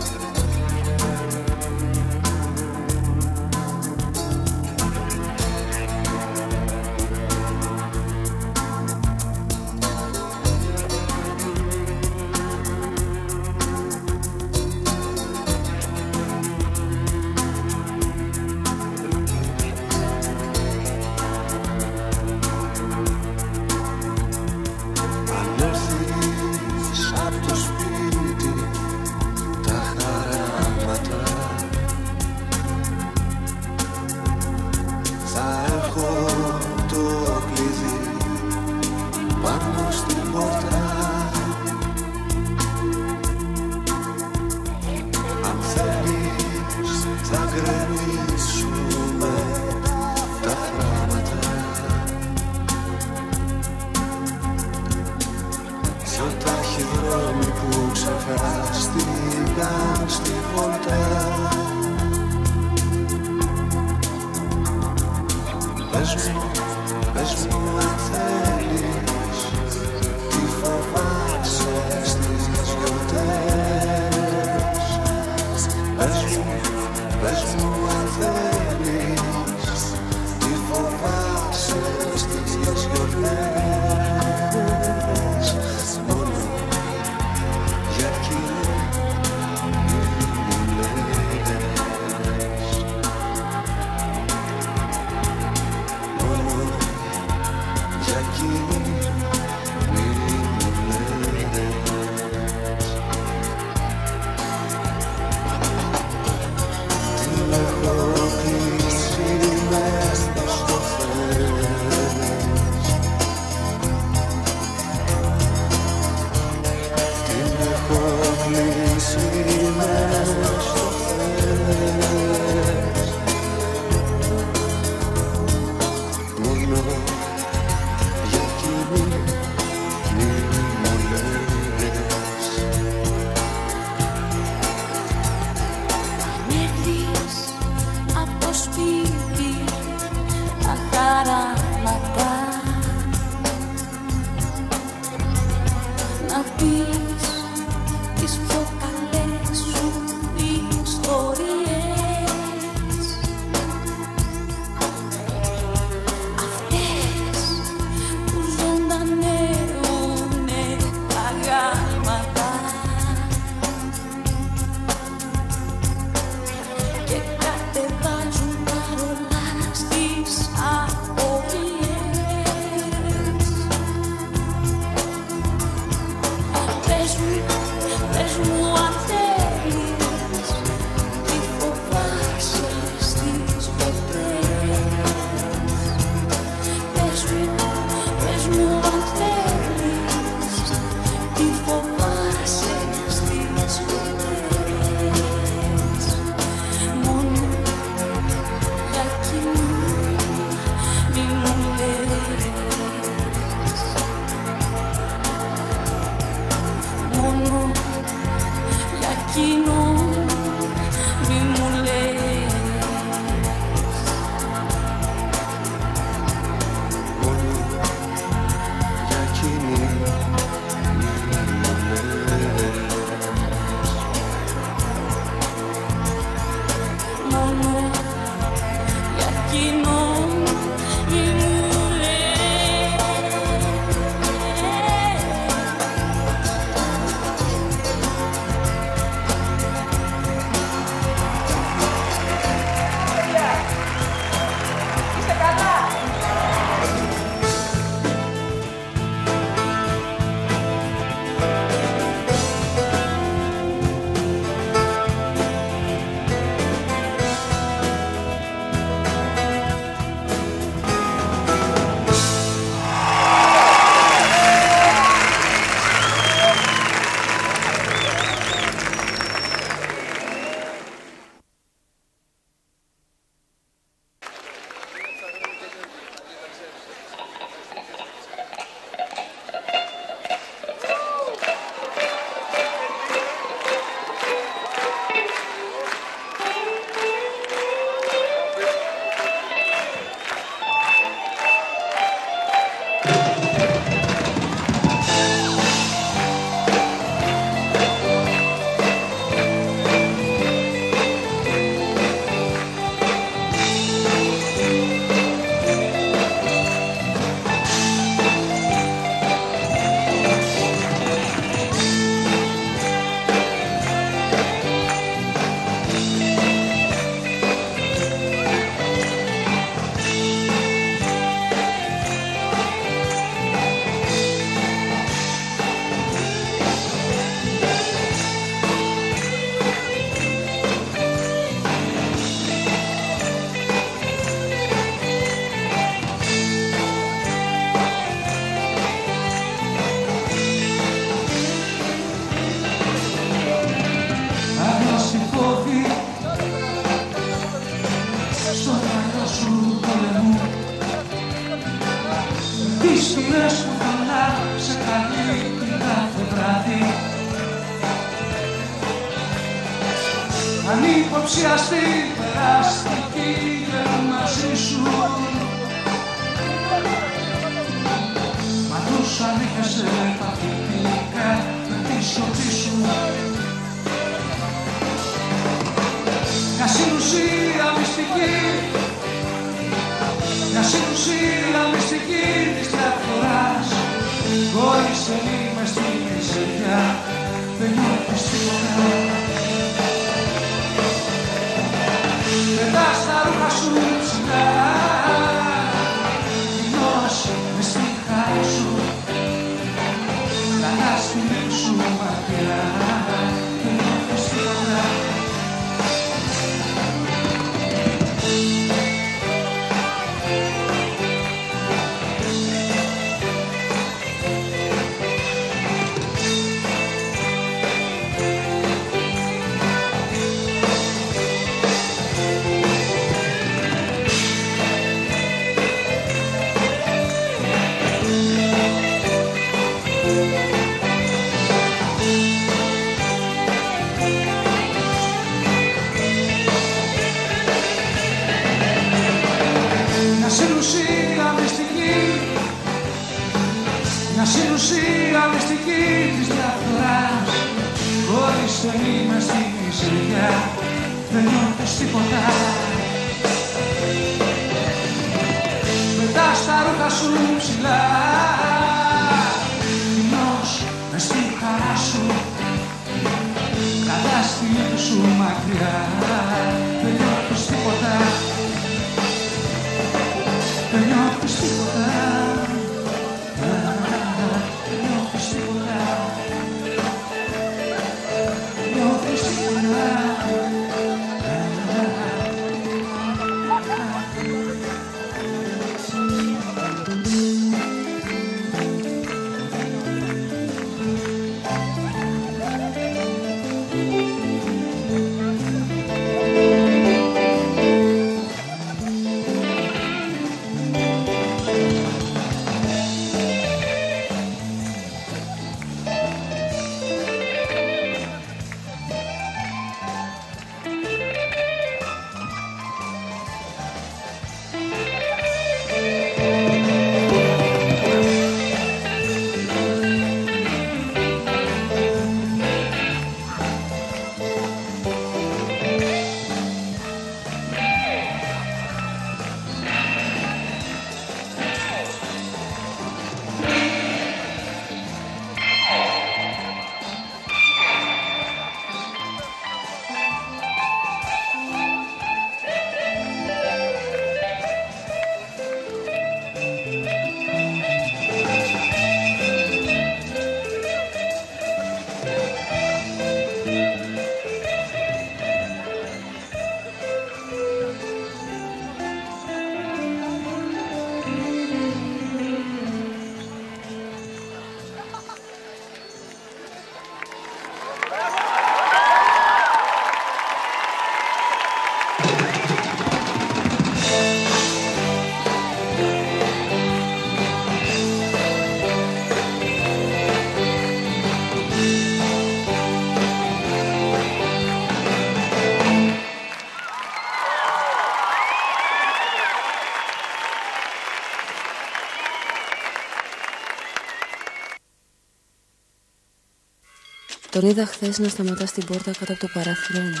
Τον είδα χθες να σταματά στην πόρτα κάτω από το παράθυρό μου.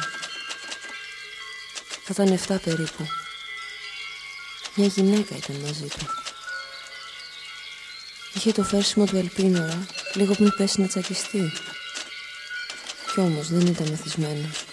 Θα ήταν 7 περίπου. Μια γυναίκα ήταν μαζί του. Είχε το φέρσιμο του ελπίνορα, λίγο πριν πέσει να τσακιστεί. Κι όμως δεν ήταν μεθυσμένος.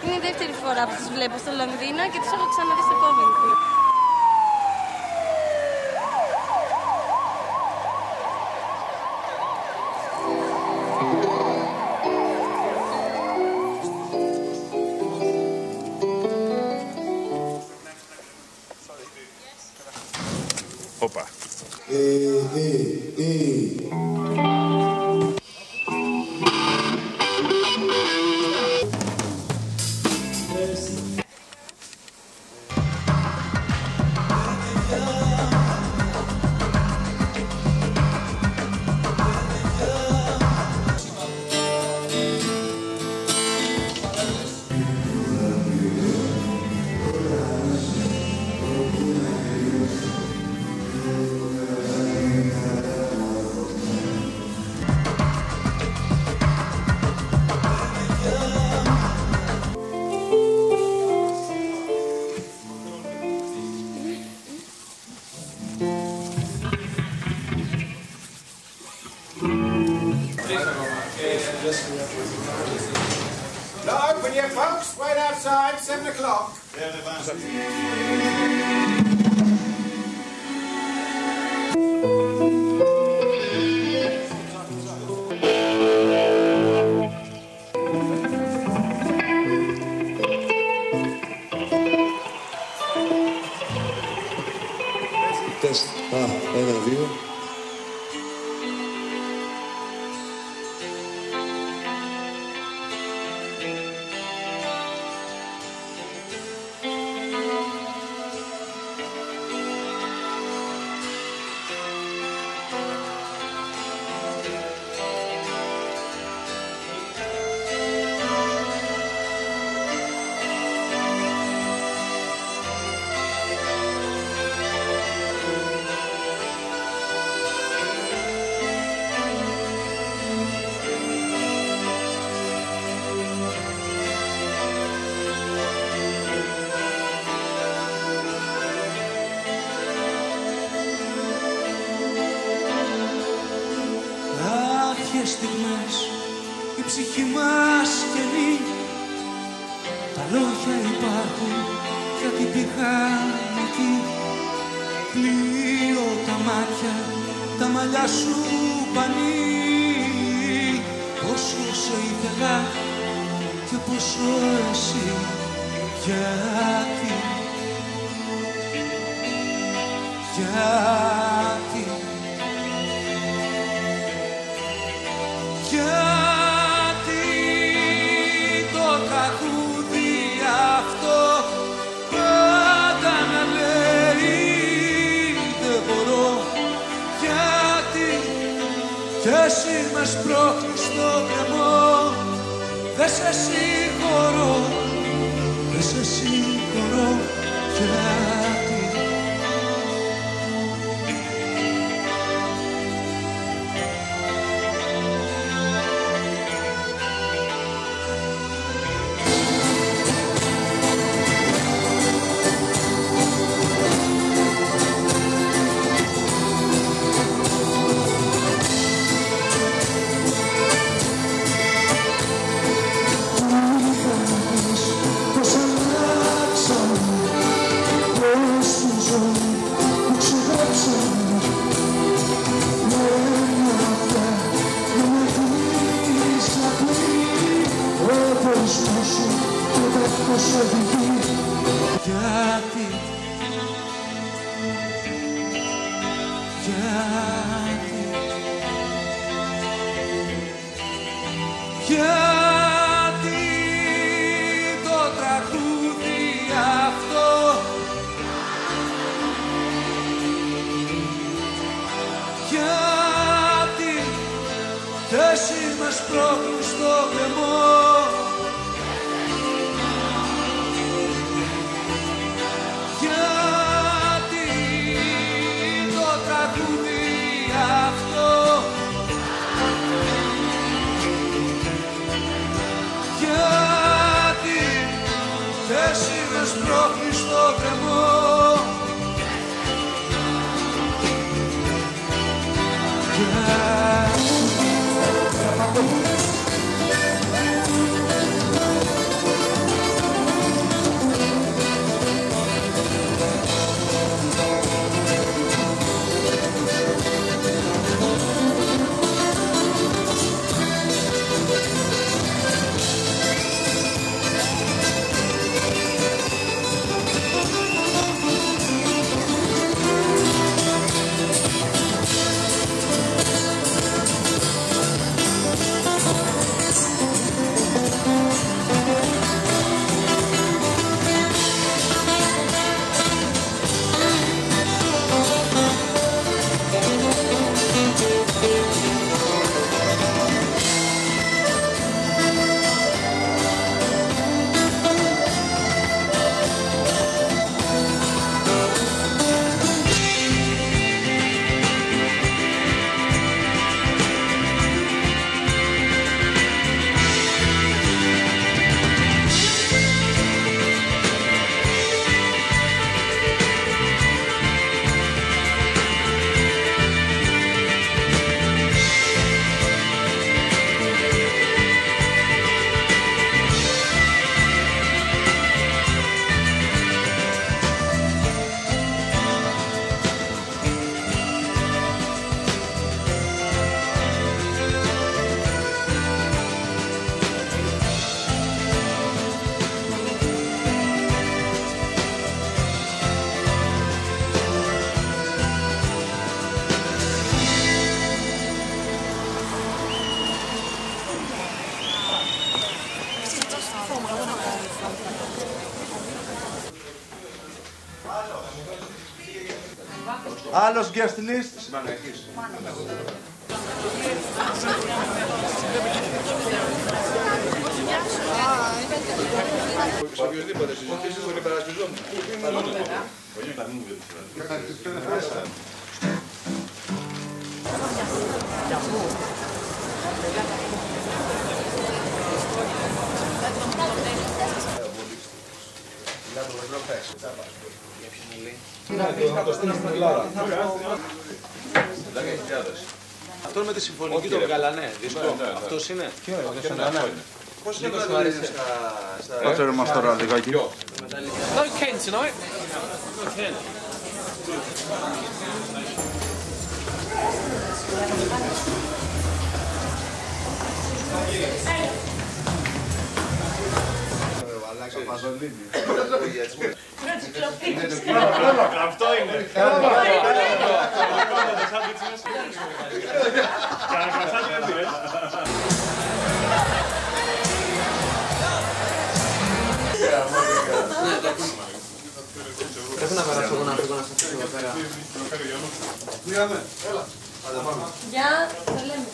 Συναυλία. Και είναι η
Άλλος guest list.
Σημάνω, έχεις. Σε οποιοδήποτε συζητήσεις τον υπερασπιζόμουν.
Αυτό είναι με τη συμφωνική των Γαλανέ. Δίσκο. Αυτός είναι.
Πώς είναι το αρέσει στα...
Κάτσε ρε μας τώρα λιγάκι.
No Ken tonight. No Ken.
Αυτό είναι.
Πρέπει να περάσω εγώ να φύγω να σας αφήσω εδώ πέρα.
Γεια, το λέμε.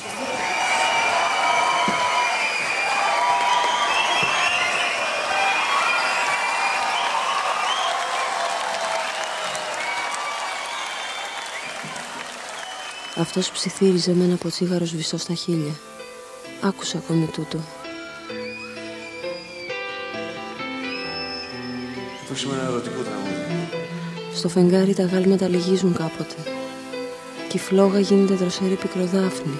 Αυτός ψιθύριζε με ένα ποτσίγαρο σβηστό στα χείλια. Άκουσα ακόμη τούτο.
Αυτό σημαίνει ένα ερωτικό τραγούδι.
Στο φεγγάρι τα γάλματα λυγίζουν κάποτε. Και η φλόγα γίνεται δροσερή πικροδάφνη.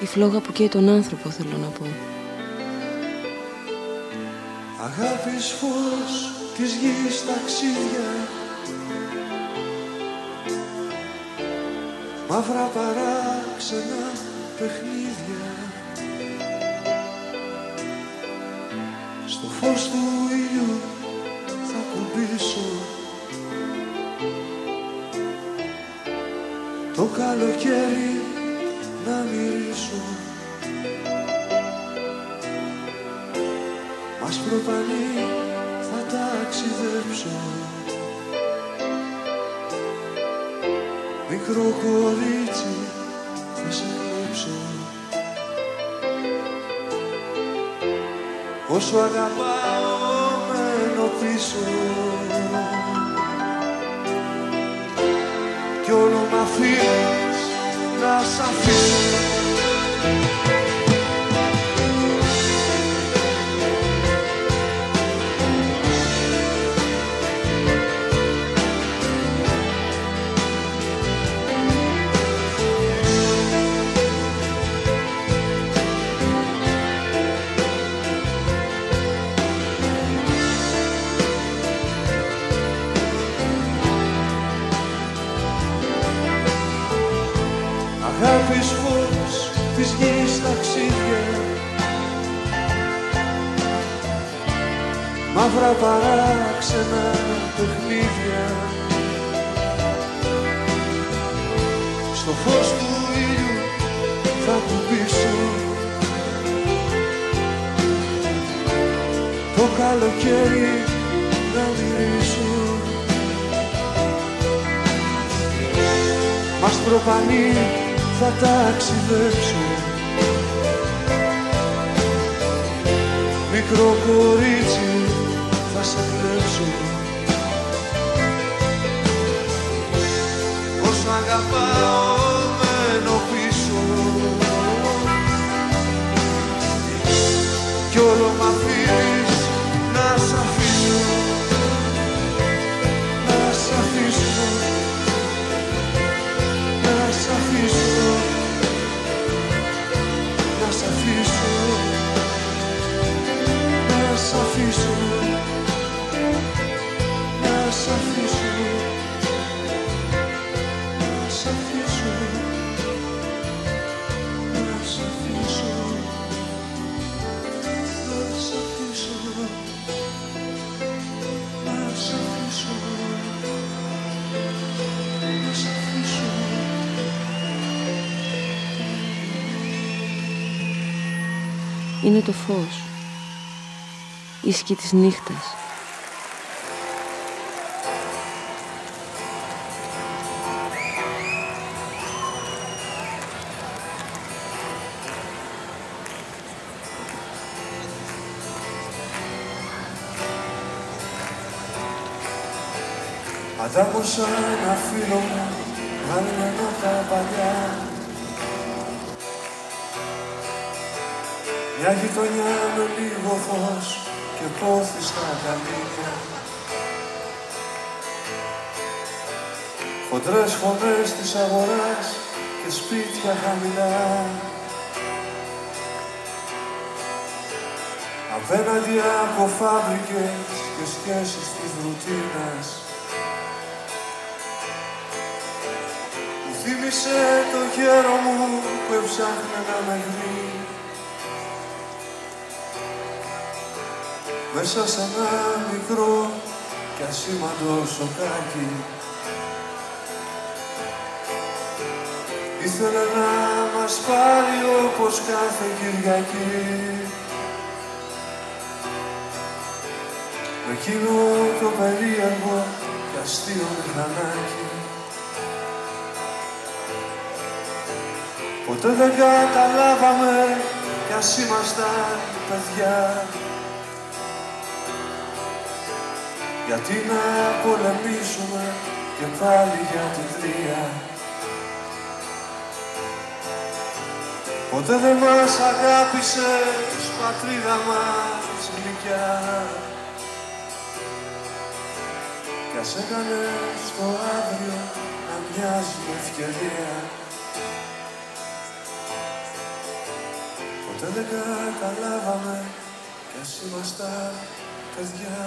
Η φλόγα που καίει τον άνθρωπο θέλω να πω.
Αγάπης φως της γης ταξίδια. Μαύρα παράξενα παιχνίδια. Στο φως του ήλιου θα κουμπίσω. Το καλοκαίρι να μυρίσω. Άσπρο πανί θα ταξιδέψω Μικρό κορίτσι θα σε κλέψω. Όσο αγαπάω μένω πίσω. Κι όλο μ' αφήνεις να σ' αφήσω γης ταξίδια Μαύρα παράξενα παιχνίδια. Στο φως του ήλιου θα κουμπίσω Το καλοκαίρι να μυρίσω Μας προπανεί θα ταξιδέψω Μικρό κορίτσι θα σε κλέψω. Όσο αγαπάω
είναι το φως, η σκη της νύχτας.
Αντάκωσα ένα φίλο μου, άλλη τα παλιά Μια γειτονιά με λίγο φως και πόθη στα καμίνια Χοντρές φωνές της αγοράς και σπίτια χαμηλά. Απέναντι από φάμπρικες και σχέσεις της ρουτίνας. Μου θύμισε το γέρο μου που έψαχνε να με βρει Μέσα σε ένα μικρό και ασήμαντο σοκάκι. Ήθελε να μας πάρει όπως κάθε Κυριακή. Με εκείνο το περίεργο και αστείο μηχανάκι. Ποτέ δεν καταλάβαμε κι ας ήμασταν παιδιά γιατί να πολεμήσουμε και πάλι για την τρία Ποτέ δεν μας αγάπησε πατρίδα μας γλυκιά κι ας έκανε στο αύριο να μοιάζει ευκαιρία. Ποτέ δεν καταλάβαμε κι ας ήμασταν παιδιά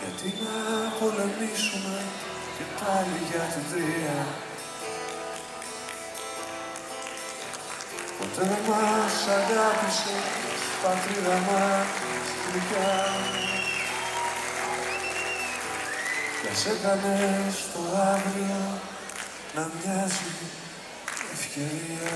Γιατί να πολεμήσουμε και πάλι για την τρία Ποτέ δεν μας αγάπησε πατρίδα μας γλυκιά κι ας έκανες το αύριο να μοιάζει ευκαιρία.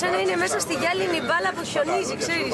σαν να είναι μέσα στη γυάλινη μπάλα που χιονίζει, ξέρεις.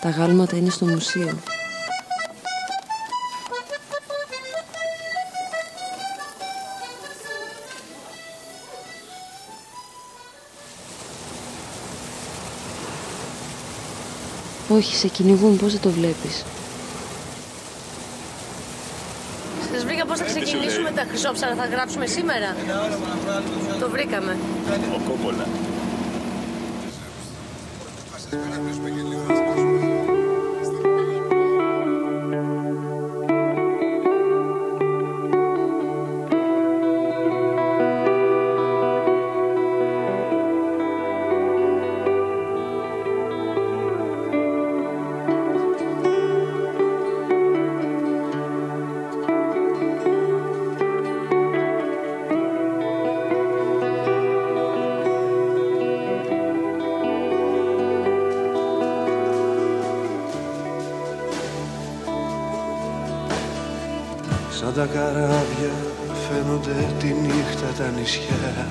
Τα γάλματα είναι στο μουσείο. Όχι, σε κυνηγούν, πώς δεν το βλέπεις;
Σας βρήκα πώς θα ξεκινήσουμε τα χρυσόψαρα, θα γράψουμε σήμερα; Το βρήκαμε.
Ο Κόπολα.
Das ist völlig spekulierend. Τα καράβια φαίνονται τη νύχτα τα νησιά.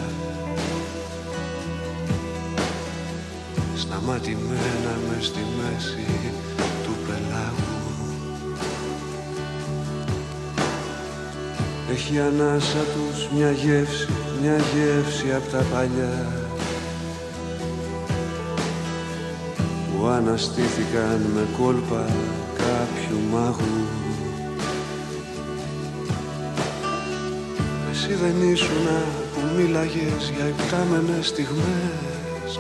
Σταματημένα μες στη μέση του πελάγου. Έχει ανάσα τους μια γεύση, μια γεύση απ' τα παλιά. Που αναστήθηκαν με κόλπα κάποιου μάγου Εσύ δεν ήσουνα που μίλαγες για υπτάμενες στιγμές.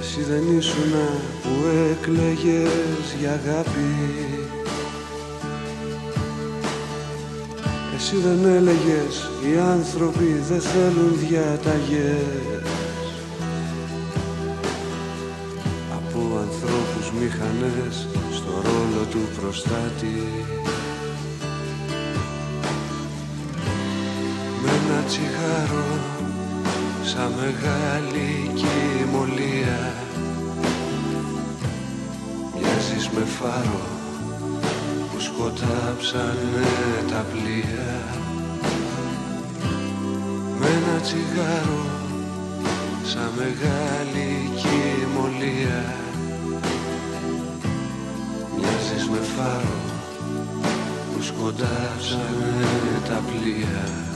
Εσύ δεν ήσουνα που έκλαιγες για αγάπη. Εσύ δεν έλεγες οι άνθρωποι δεν θέλουν διαταγές Από ανθρώπους μηχανές στο ρόλο του προστάτη σαν μεγάλη κοιμωλία. Μοιάζεις με φάρο που σκοτάψανε τα πλοία. Με ένα τσιγάρο σαν μεγάλη κοιμωλία. Μοιάζεις με φάρο που σκοτάψανε τα πλοία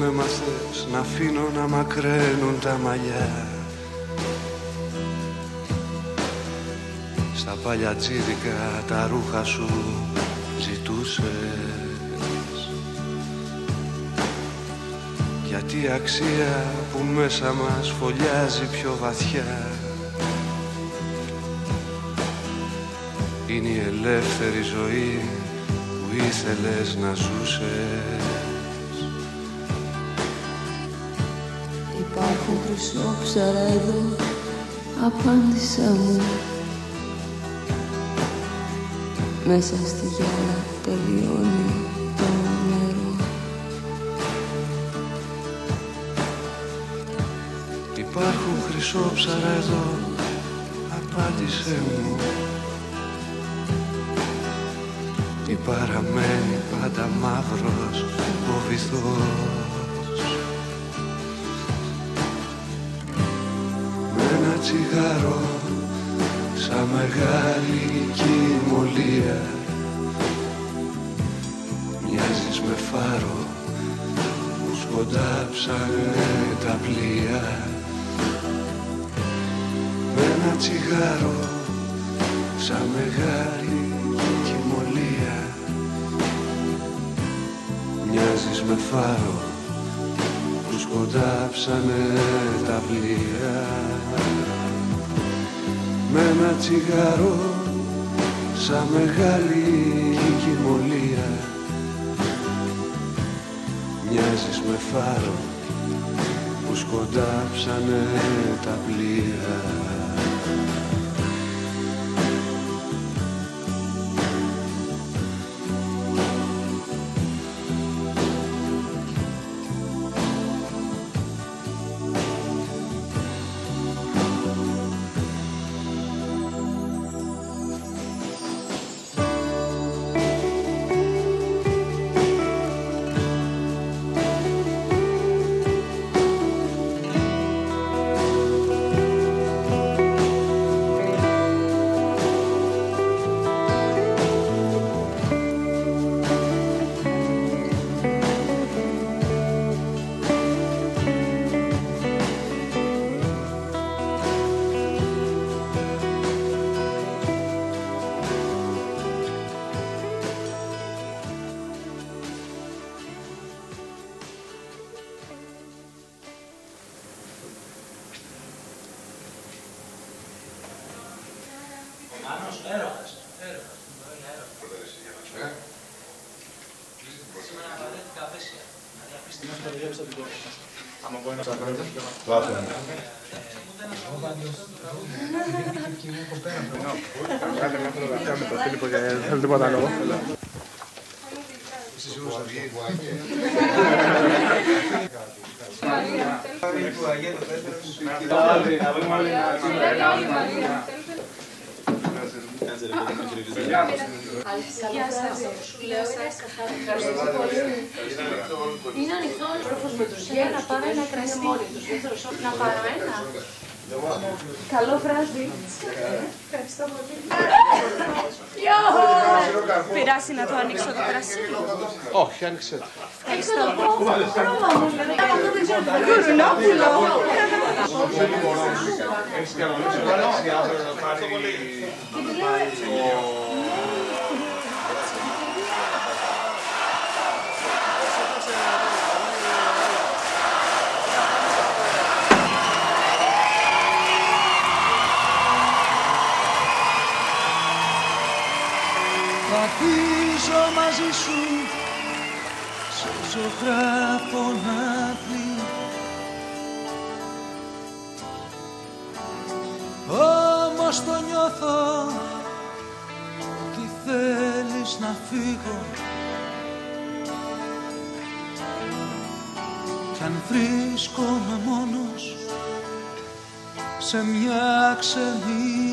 με μάθες να αφήνω να μακραίνουν τα μαλλιά. Στα παλιά τσίδικα τα ρούχα σου ζητούσες. Γιατί η αξία που μέσα μας φωλιάζει πιο βαθιά Είναι η ελεύθερη ζωή που ήθελες να ζούσες
Υπάρχουν χρυσόψαρα εδώ, απάντησα μου. Μέσα στη γυάλα τελειώνει το νερό.
Υπάρχουν χρυσόψαρα εδώ, απάντησέ μου Ή παραμένει πάντα μαύρος ο βυθός μεγάλη κοιμωλία Μοιάζεις με φάρο που σκοντάψανε τα πλοία. Με ένα τσιγάρο σαν μεγάλη κοιμωλία Μοιάζεις με φάρο που σκοντάψανε τα πλοία. με ένα τσιγάρο σαν μεγάλη κοιμωλία. Μοιάζεις με φάρο που σκοντάψανε τα πλοία
Να
πάρω ένα. Καλό βράδυ. Ευχαριστώ πολύ.
Πειράσει να το ανοίξω το κρασί.
Όχι, άνοιξε το.
Ευχαριστώ. Κουρουνόπουλο.
Θα αφήσω μαζί σου σε ζωγράφο να δει. Όμως το νιώθω ότι θέλεις να φύγω. Κι αν βρίσκομαι μόνος σε μια ξενυχής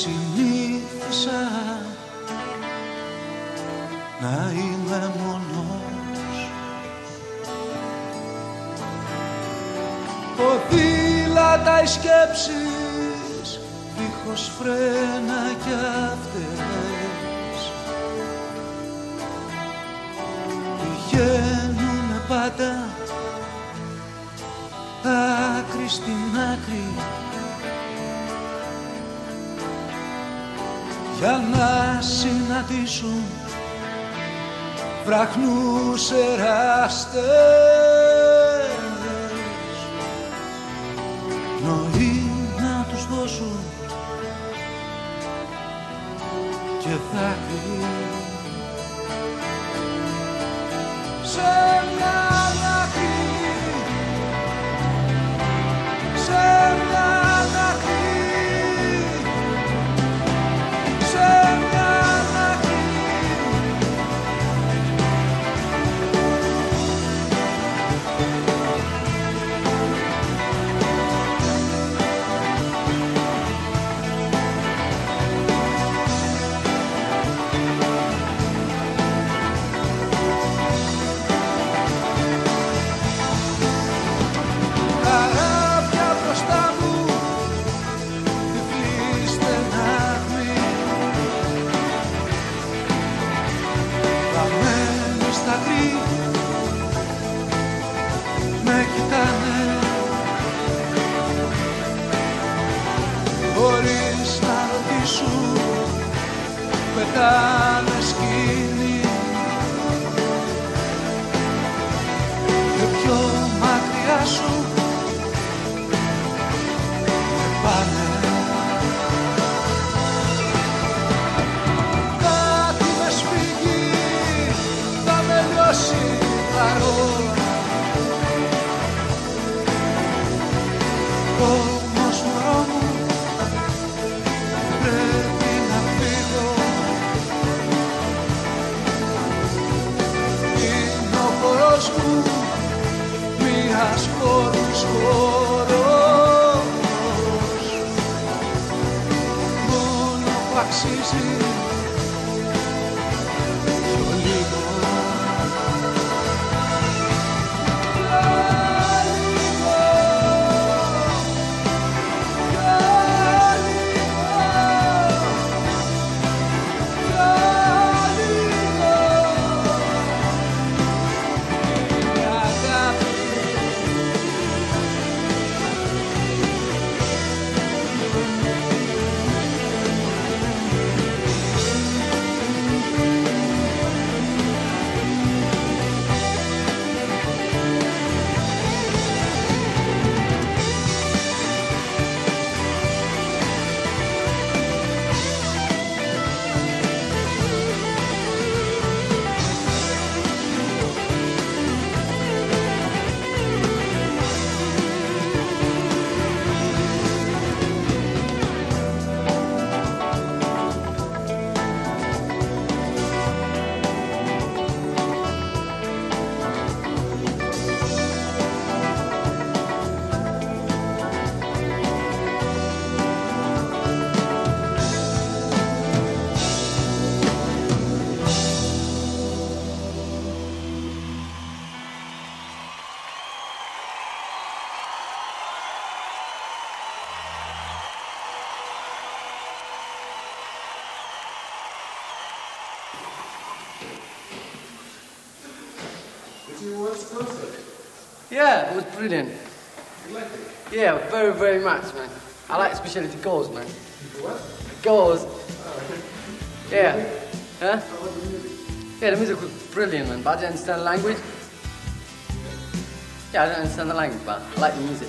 συνήθισα να είμαι μόνος. Ποδήλατα οι σκέψεις δίχως φρένα κι αυτές. Πηγαίνουνε πάντα άκρη στην άκρη για να συναντήσουν βραχνούς εράστες νοή να τους δώσουν και δάκρυ σε μια God. very, very much, man. I like speciality goals, man.
What?
Goals. Uh, yeah. Huh? Yeah, the music was brilliant, man, but I didn't understand the language. Yeah, I don't understand the language, but I like the music.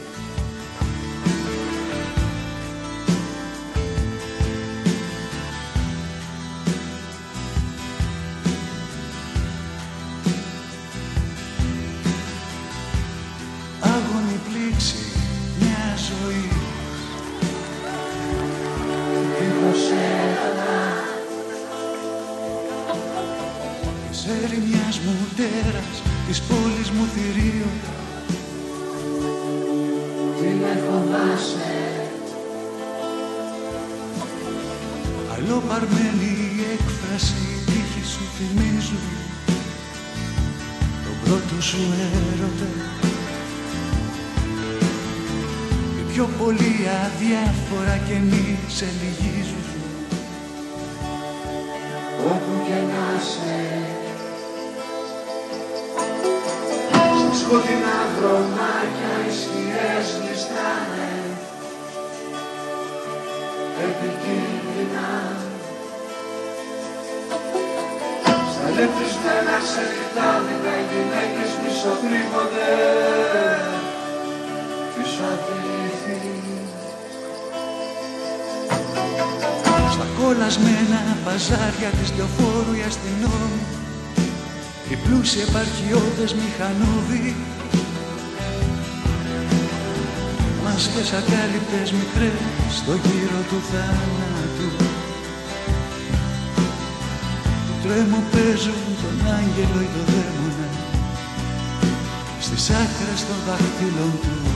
Σάχρα στο δάχτυλο του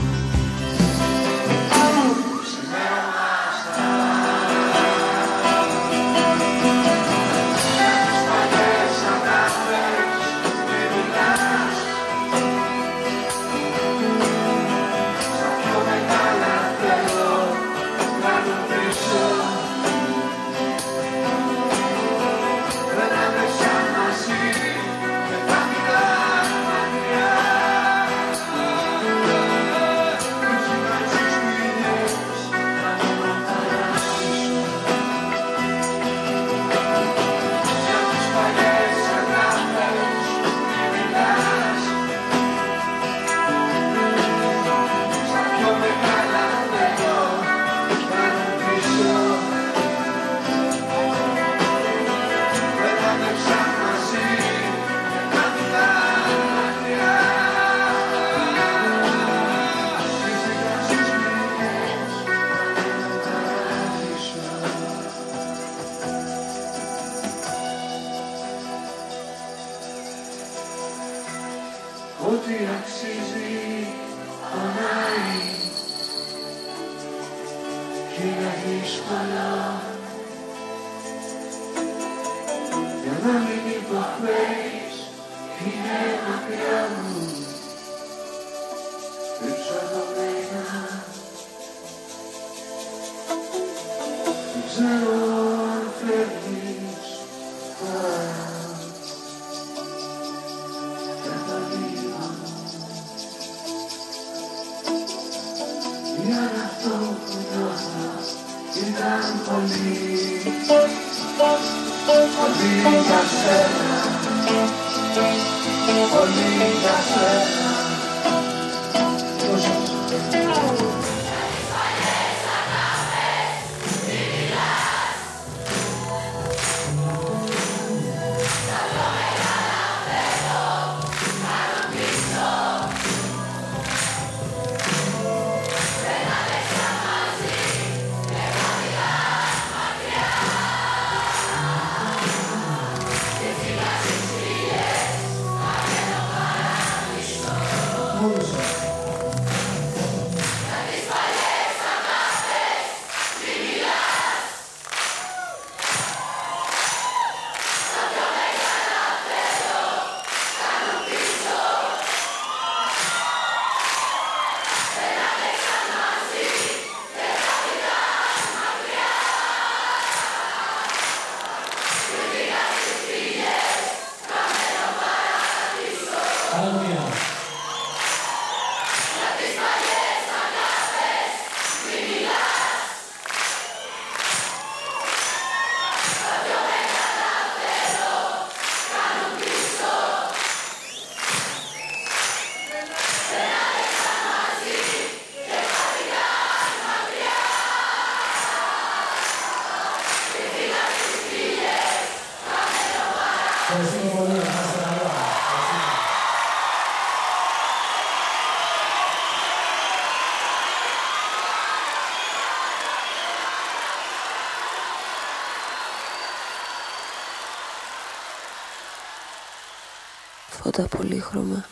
Φώτα πολύχρωμα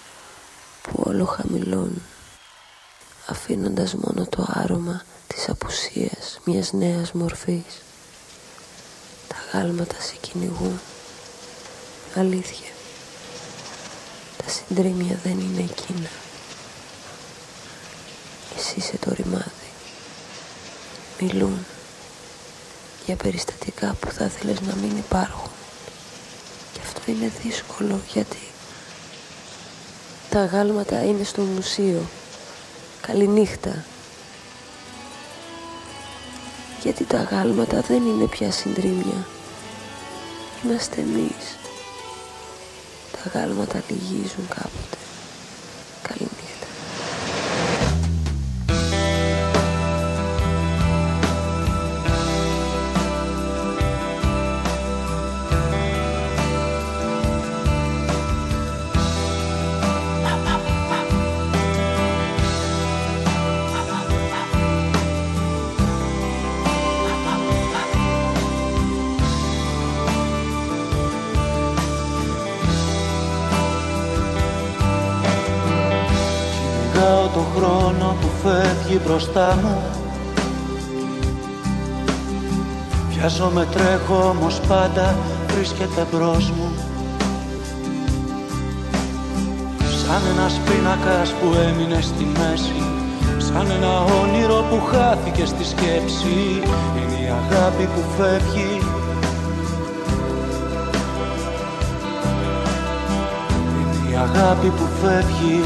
που όλο χαμηλώνουν αφήνοντας μόνο το άρωμα της απουσίας μιας νέας μορφής. Τα γάλματα σε κυνηγούν. Αλήθεια. Τα συντρίμια δεν είναι εκείνα. Εσύ είσαι το ρημάδι. Μιλούν για περιστατικά που θα ήθελες να μην υπάρχουν. Και αυτό είναι δύσκολο γιατί τα γάλματα είναι στο μουσείο. Καληνύχτα. Γιατί τα γάλματα δεν είναι πια συντρίμια. Είμαστε εμείς. Τα γάλματα λυγίζουν κάποτε.
Φεύγει μπροστά μου. Βιάζομαι τρέχω όμως πάντα βρίσκεται μπρος μου. Σαν ένας πίνακας που έμεινε στη μέση Σαν ένα όνειρο που χάθηκε στη σκέψη Είναι η αγάπη που φεύγει. Είναι η αγάπη που φεύγει